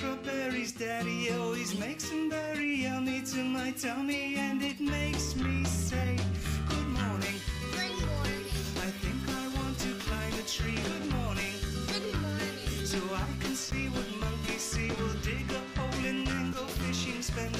strawberries. Daddy always makes them very yummy to my tummy, and it makes me say good morning. Good morning. I think I want to climb a tree. Good morning. Good morning. So I can see what monkeys see. We'll dig a hole and then go fishing. Spend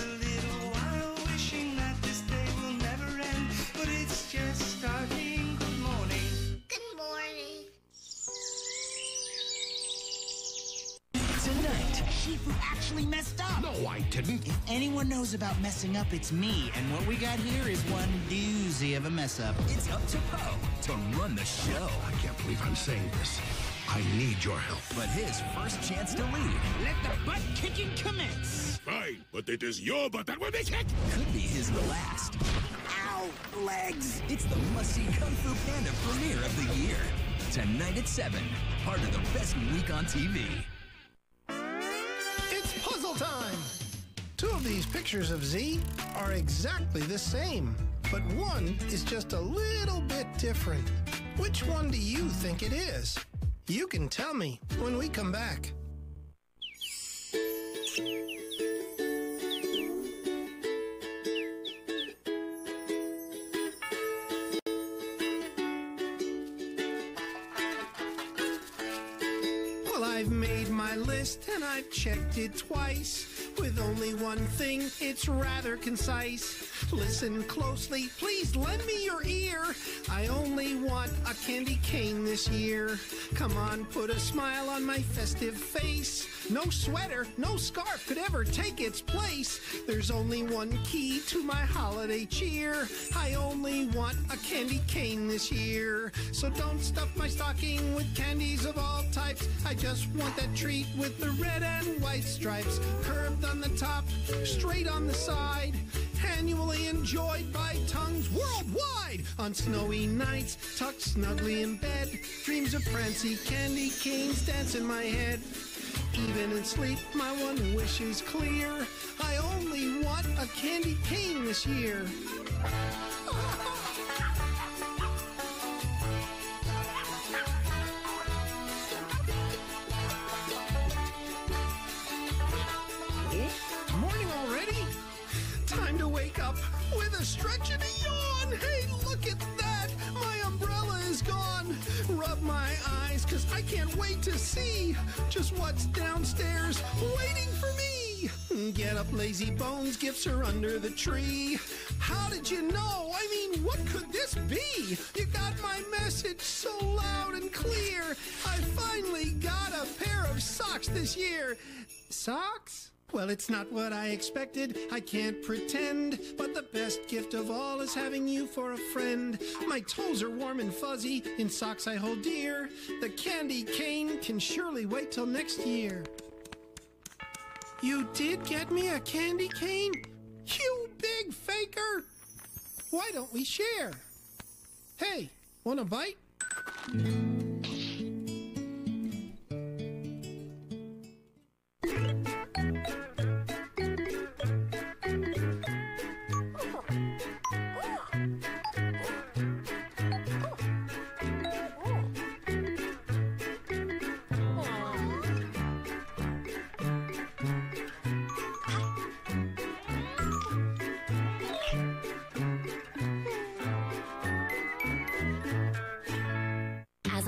Tonight, Shifu actually messed up. No, I didn't. If anyone knows about messing up, it's me. And what we got here is one doozy of a mess up. It's up to Po to run the show. I can't believe I'm saying this. I need your help. But his first chance to lead Let the butt kicking commence. Fine, but it is your butt that will be kicked. could be his last. Ow! Legs! It's the must-see Kung Fu Panda premiere of the year. Tonight at 7. Part of the best week on TV. Time! Two of these pictures of Z are exactly the same, but one is just a little bit different. Which one do you think it is? You can tell me when we come back. I've checked it twice. With only one thing, it's rather concise. Listen closely, please lend me your ear. I only want a candy cane this year. Come on, put a smile on my festive face. No sweater, no scarf could ever take its place. There's only one key to my holiday cheer. I only want a candy cane this year. So don't stuff my stocking with candies of all types. I just want that treat with The red and white stripes, curved on the top, straight on the side. Annually enjoyed by tongues worldwide. On snowy nights, tucked snugly in bed. Dreams of prancy candy canes dance in my head. Even in sleep, my one wish is clear. I only want a candy cane this year. a stretch and a yawn. Hey, look at that. My umbrella is gone. Rub my eyes, cause I can't wait to see just what's downstairs waiting for me. Get up, lazy bones, gifts are under the tree. How did you know? I mean, what could this be? You got my message so loud and clear. I finally got a pair of socks this year. Socks? Well, it's not what I expected. I can't pretend. But the best gift of all is having you for a friend. My toes are warm and fuzzy in socks I hold dear. The candy cane can surely wait till next year. You did get me a candy cane? You big faker! Why don't we share? Hey, want a bite?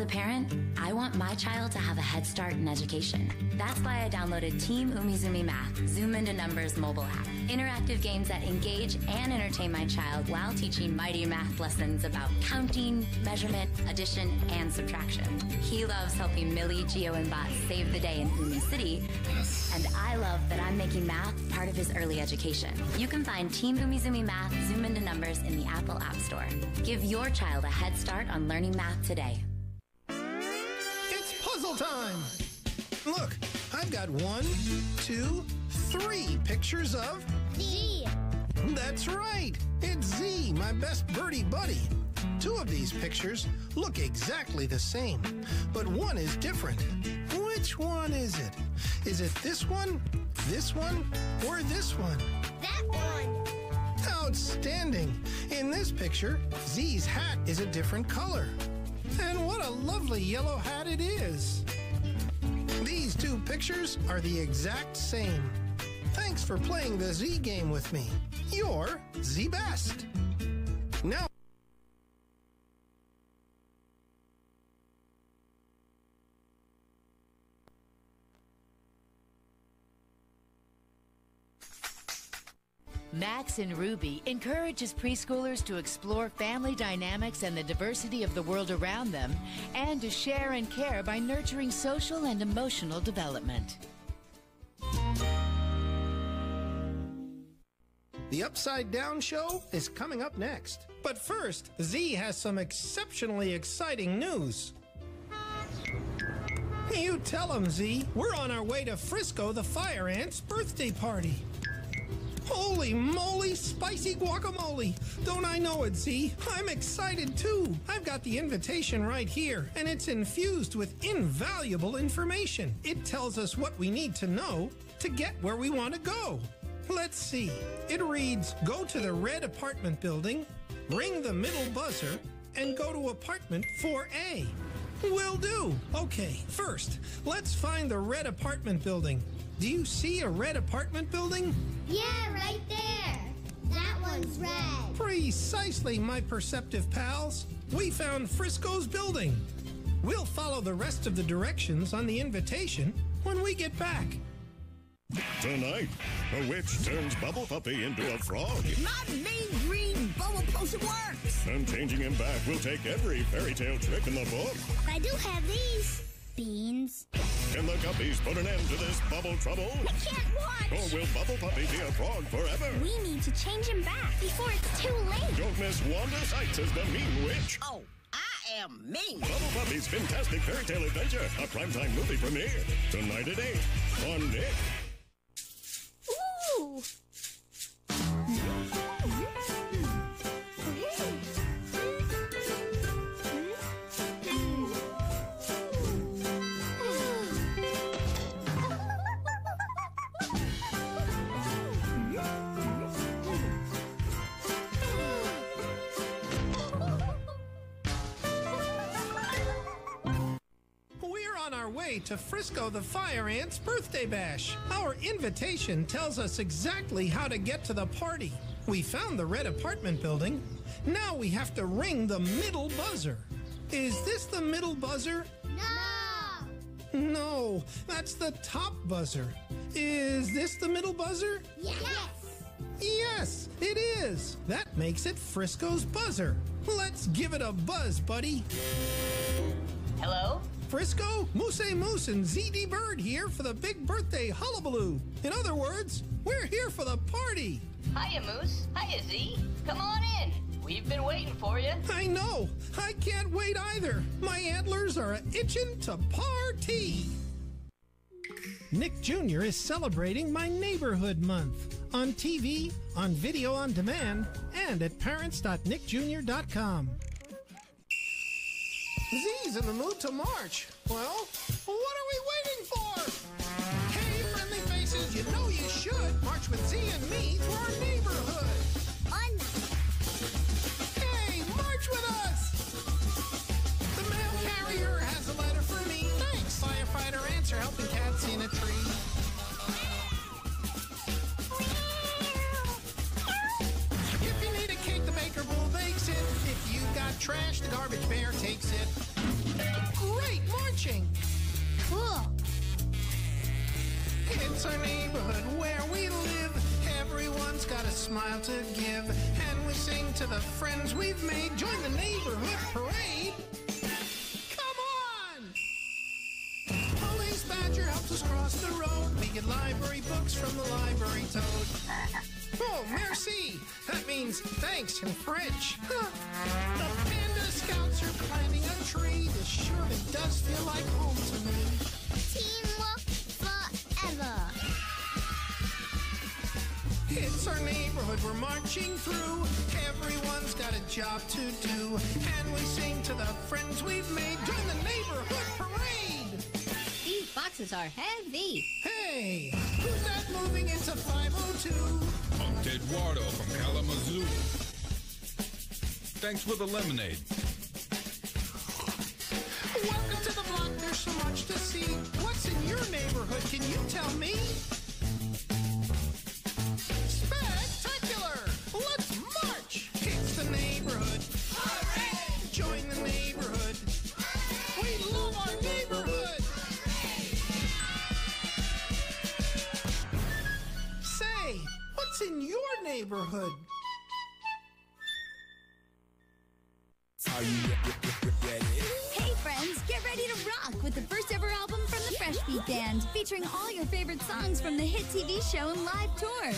A parent, I want my child to have a head start in education. That's why I downloaded Team Umizoomi Math, Zoom into Numbers mobile app. Interactive games that engage and entertain my child while teaching mighty math lessons about counting, measurement, addition, and subtraction. He loves helping Millie, Geo, and Bot save the day in Umi City. And I love that I'm making math part of his early education. You can find Team Umizoomi Math, Zoom into Numbers in the Apple App Store. Give your child a head start on learning math today. One, two, three pictures of. Z. That's right! It's Z, my best birdie buddy. Two of these pictures look exactly the same, but one is different. Which one is it? Is it this one, this one, or this one? That one. Outstanding! In this picture, Z's hat is a different color. And what a lovely yellow hat it is! Pictures are the exact same. Thanks for playing the Z game with me. You're Z Best. Now, And Ruby encourages preschoolers to explore family dynamics and the diversity of the world around them and to share and care by nurturing social and emotional development. the Upside Down Show is coming up next. But first, Z has some exceptionally exciting news. You tell him, Z. We're on our way to Frisco, the Fire Ant's birthday party. Holy moly, spicy guacamole! Don't I know it, Z? I'm excited too. I've got the invitation right here, and it's infused with invaluable information. It tells us what we need to know to get where we want to go. Let's see. It reads Go to the red apartment building, ring the middle buzzer, and go to apartment 4A. Will do. Okay, first, let's find the red apartment building. Do you see a red apartment building? Yeah, right there. That one's red. Precisely, my perceptive pals. We found Frisco's building. We'll follow the rest of the directions on the invitation when we get back. Tonight, a witch turns Bubble Puppy into a frog. My mean green bubble potion works. And changing him back will take every fairy tale trick in the book. I do have these. Beans. Can the guppies put an end to this bubble trouble? I can't watch. Or will Bubble Puppy be a frog forever? We need to change him back before it's too late. Don't miss Wanda Sykes as the mean witch. Oh, I am me. Bubble Puppy's Fantastic Fairy Tale Adventure, a primetime movie premiere. Tonight at 8 on Nick. Ooh. Way to Frisco the Fire Ant's birthday bash. Our invitation tells us exactly how to get to the party. We found the red apartment building. Now we have to ring the middle buzzer. Is this the middle buzzer? No. No, that's the top buzzer. Is this the middle buzzer? Yes. Yes, it is. That makes it Frisco's buzzer. Let's give it a buzz, buddy. Hello? Frisco, Moose Moose, and ZD Bird here for the big birthday hullabaloo. In other words, we're here for the party. Hiya, Moose. Hiya, Z. Come on in. We've been waiting for you. I know. I can't wait either. My antlers are itching to party. Nick Jr. is celebrating my neighborhood month on TV, on video on demand, and at parents.nickjr.com. Z's in the mood to march. Well, what are we waiting got trash, the garbage bear takes it. Great marching! Cool. It's our neighborhood where we live. Everyone's got a smile to give. And we sing to the friends we've made. Join the neighborhood parade. Come on! Police Badger helps us cross the road. We get library books from the library toad. Oh, merci! That means thanks in French. Huh. The Panda Scouts are planting a tree. This surely does feel like home to me. Teamwork forever. It's our neighborhood we're marching through. Everyone's got a job to do. And we sing to the friends we've made. Join the neighborhood parade. These boxes are heavy. Hey, who's that moving into 502? Uncle Eduardo from Kalamazoo. Thanks for the lemonade. Welcome to the block. There's so much to see. What's in your neighborhood? Can you tell me? Neighborhood? Are you ready? Hey friends, get ready to rock with the first ever album from the Fresh Beat Band, featuring all your favorite songs from the hit TV show and live tour.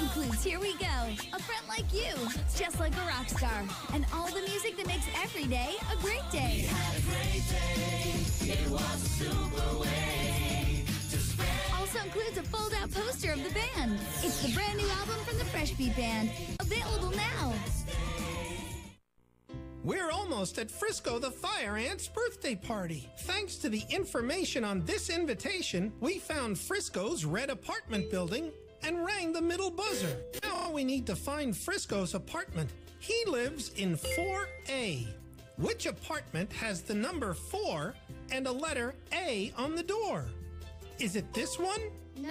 Includes Here We Go, A Friend Like You, Just Like a Rock Star, and all the music that makes every day a great day. Also includes a fold out poster of the band. It's the brand new album from the Fresh Beat Band, available now. We're almost at Frisco the Fire Ant's birthday party. Thanks to the information on this invitation, we found Frisco's red apartment building and rang the middle buzzer. Now we need to find Frisco's apartment. He lives in 4A. Which apartment has the number 4 and a letter A on the door? Is it this one? No.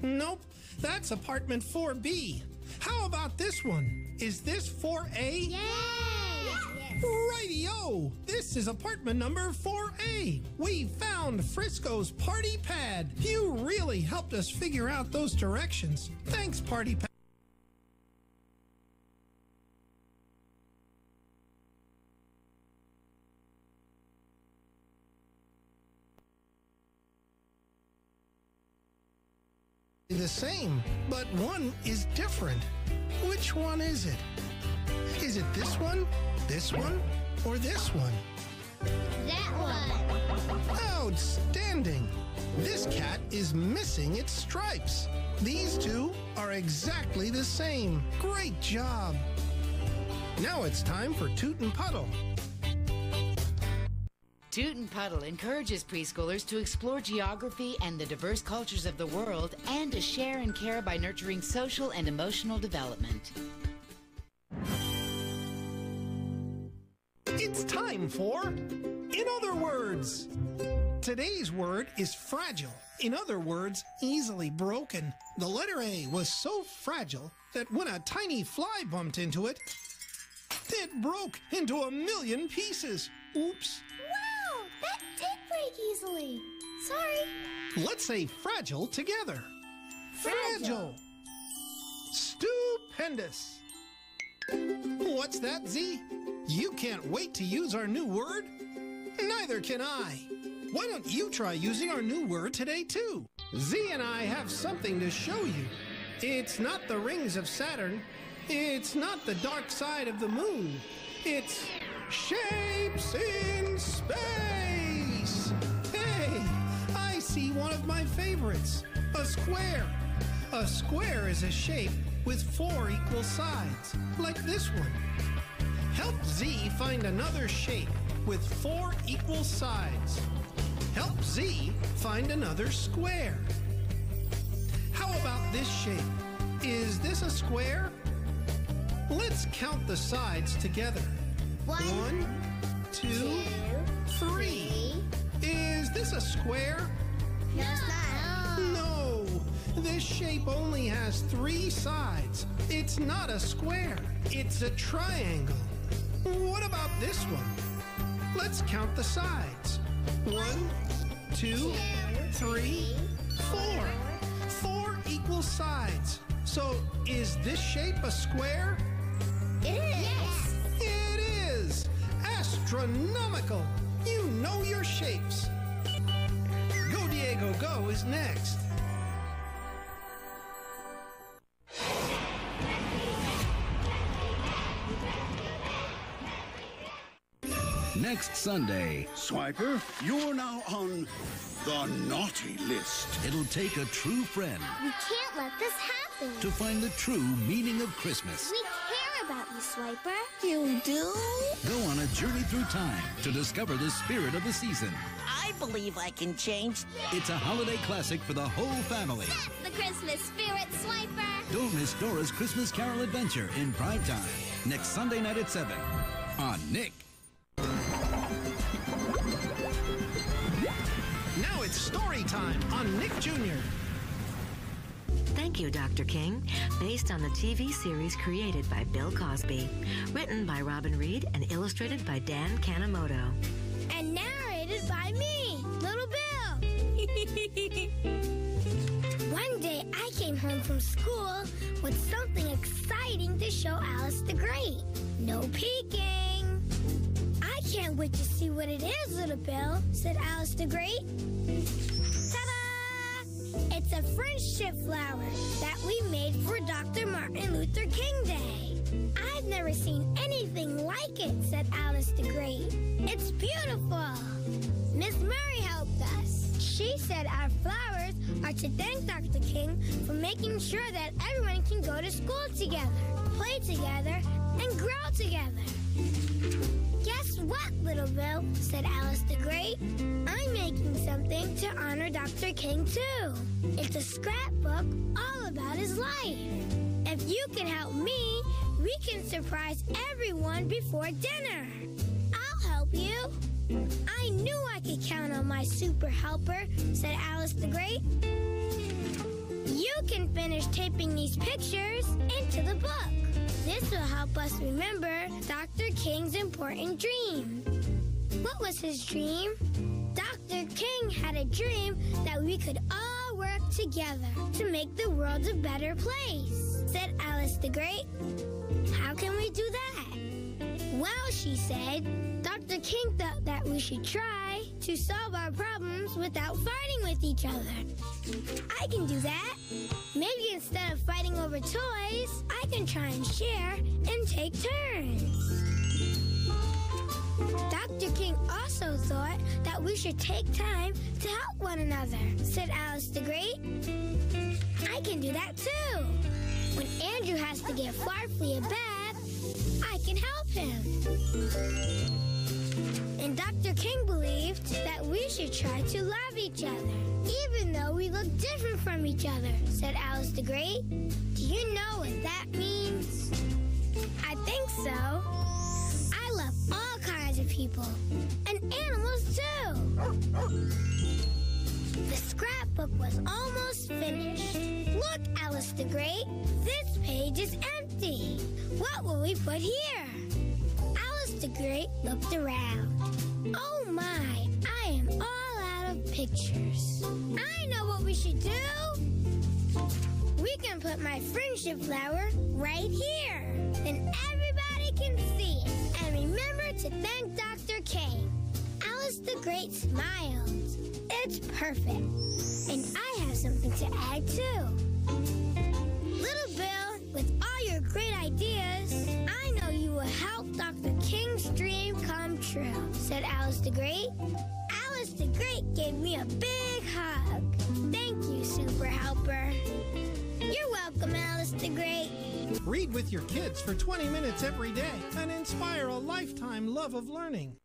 Nope, that's apartment 4B. How about this one? Is this 4A? Yay! Radio! This is apartment number 4A. We found Frisco's party pad. You really helped us figure out those directions. Thanks, party pad. The same, but one is different. Which one is it? Is it this one, this one, or this one? That one. Outstanding! This cat is missing its stripes. These two are exactly the same. Great job! Now it's time for Toot and Puddle. Toot and Puddle encourages preschoolers to explore geography and the diverse cultures of the world and to share and care by nurturing social and emotional development. It's time for In Other Words. Today's word is fragile. In other words, easily broken. The letter A was so fragile that when a tiny fly bumped into it, it broke into a million pieces. Oops. Did break easily. Sorry. Let's say fragile together. Fragile. Stupendous. What's that, Z? You can't wait to use our new word? Neither can I. Why don't you try using our new word today, too? Z and I have something to show you. It's not the rings of Saturn. It's not the dark side of the moon. It's shapes in space. Favorites a square. A square is a shape with four equal sides, like this one. Help Z find another shape with four equal sides. Help Z find another square. How about this shape? Is this a square? Let's count the sides together. One, One two, two, three. Is this a square? No, it's not. No, this shape only has three sides. It's not a square, it's a triangle. What about this one? Let's count the sides. One, two, three, four. Four equal sides. So is this shape a square? It is. Yes. It is! Astronomical! You know your shapes. Go Diego Go is next. Next Sunday, Swiper, you're now on the naughty list. it'll take a true friend We can't let this happen. to find the true meaning of Christmas. We care about you, Swiper. You do? Go on a journey through time to discover the spirit of the season. I believe I can change. It's a holiday classic for the whole family. That's The Christmas spirit, Swiper. Don't miss Dora's Christmas Carol Adventure in prime time next Sunday night at 7 on Nick. Story time on Nick Jr. Thank you, Dr. King. Based on the TV series created by Bill Cosby. Written by Robin Reed and illustrated by Dan Kanemoto. And narrated by me, Little Bill. One day I came home from school with something exciting to show Alice the Great. No peeking. I can't wait to see what it is, Little Bill, said Alice the Great. It's a friendship flower that we made for Dr. Martin Luther King Day. I've never seen anything like it, said Alice the Great. It's beautiful. Miss Murray helped us. She said our flowers are to thank Dr. King for making sure that everyone can go to school together, play together, and grow together. Guess what, Little Bill? said Alice the Great. I'm making something to honor Dr. King, too. It's a scrapbook all about his life. If you can help me, we can surprise everyone before dinner. I'll help you. I knew I could count on my super helper, said Alice the Great. You can finish taping these pictures into the book. This will help us remember Dr. King's important dream. What was his dream? Dr. King had a dream that we could all work together to make the world a better place, said Alice the Great. How can we do that? Well, she said, Dr. King thought that we should try to solve our problems without fighting with each other. I can do that. Maybe instead of fighting over toys, I can try and share and take turns. Dr. King also thought that we should take time to help one another, said Alice the Great. I can do that too. When Andrew has to give Farfley a bath, I can help him. And Dr. King believed that we should try to love each other, even though we look different from each other, said Alice the Great. Do you know what that means? I think so. I love all kinds of people, and animals too. The scrapbook was almost finished. Look, Alice the Great, this page is empty. What will we put here? Alice the Great looked around. Oh my, I am all out of pictures. I know what we should do. We can put my friendship flower right here. Then everybody can see it. And remember to thank Dr. King. Alice the Great smiled. It's perfect. And I have something to add too. Little Bill, with all your great ideas, I know will help Dr. King's dream come true, said Alice the Great. Alice the Great gave me a big hug. Thank you, Super Helper. You're welcome, Alice the Great. Read with your kids for 20 minutes every day and inspire a lifetime love of learning.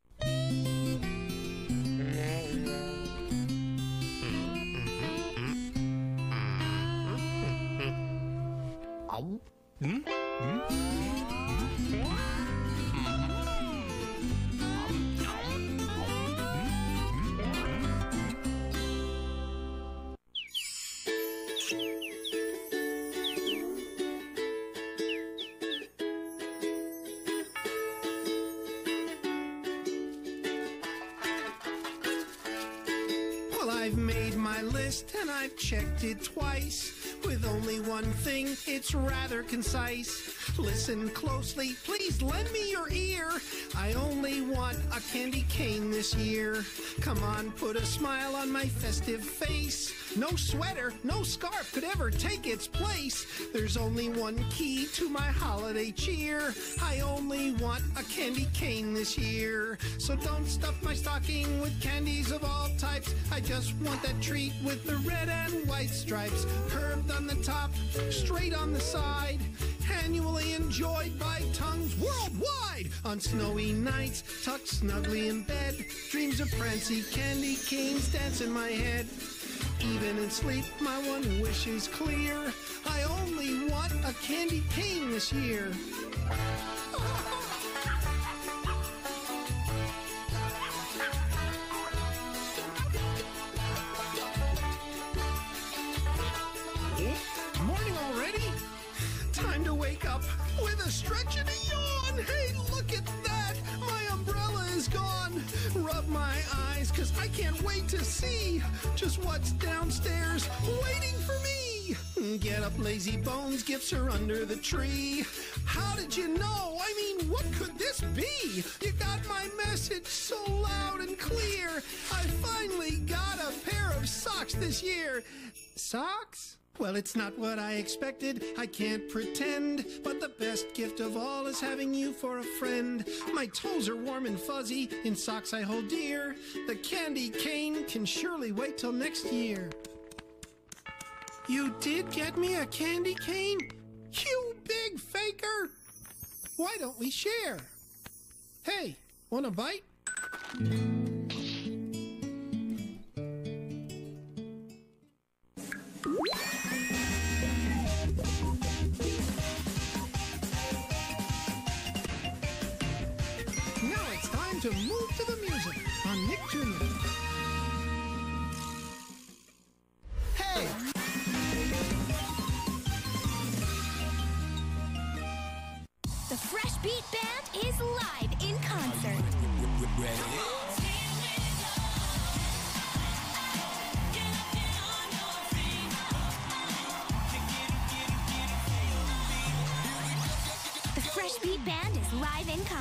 Well, twice. One thing, it's rather concise. Listen closely, please lend me your ear. I only want a candy cane this year. Come on, put a smile on my festive face. No sweater, no scarf could ever take its place. There's only one key to my holiday cheer. I only want a candy cane this year. So don't stuff my stocking with candies of all types. I just want that treat with the red and white stripes. Curved on the top, straight on the side. Annually enjoyed by tongues worldwide. On snowy nights, tucked snugly in bed. Dreams of prancy candy canes dance in my head. Even in sleep, my one wish is clear. I only want a candy cane this year. I can't wait to see just what's downstairs waiting for me. Get up, lazy bones, gifts are under the tree. How did you know? I mean, what could this be? You got my message so loud and clear. I finally got a pair of socks this year. Socks? Well, it's not what I expected, I can't pretend. But the best gift of all is having you for a friend. My toes are warm and fuzzy in socks I hold dear. The candy cane can surely wait till next year. You did get me a candy cane? You big faker! Why don't we share? Hey, want a bite?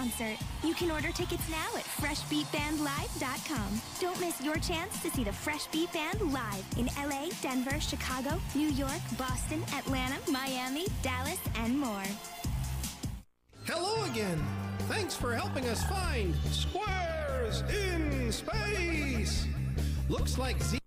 Concert. You can order tickets now at freshbeatbandlive.com. Don't miss your chance to see the Fresh Beat Band live in LA, Denver, Chicago, New York, Boston, Atlanta, Miami, Dallas, and more. Hello again. Thanks for helping us find squares in space. Looks like Z.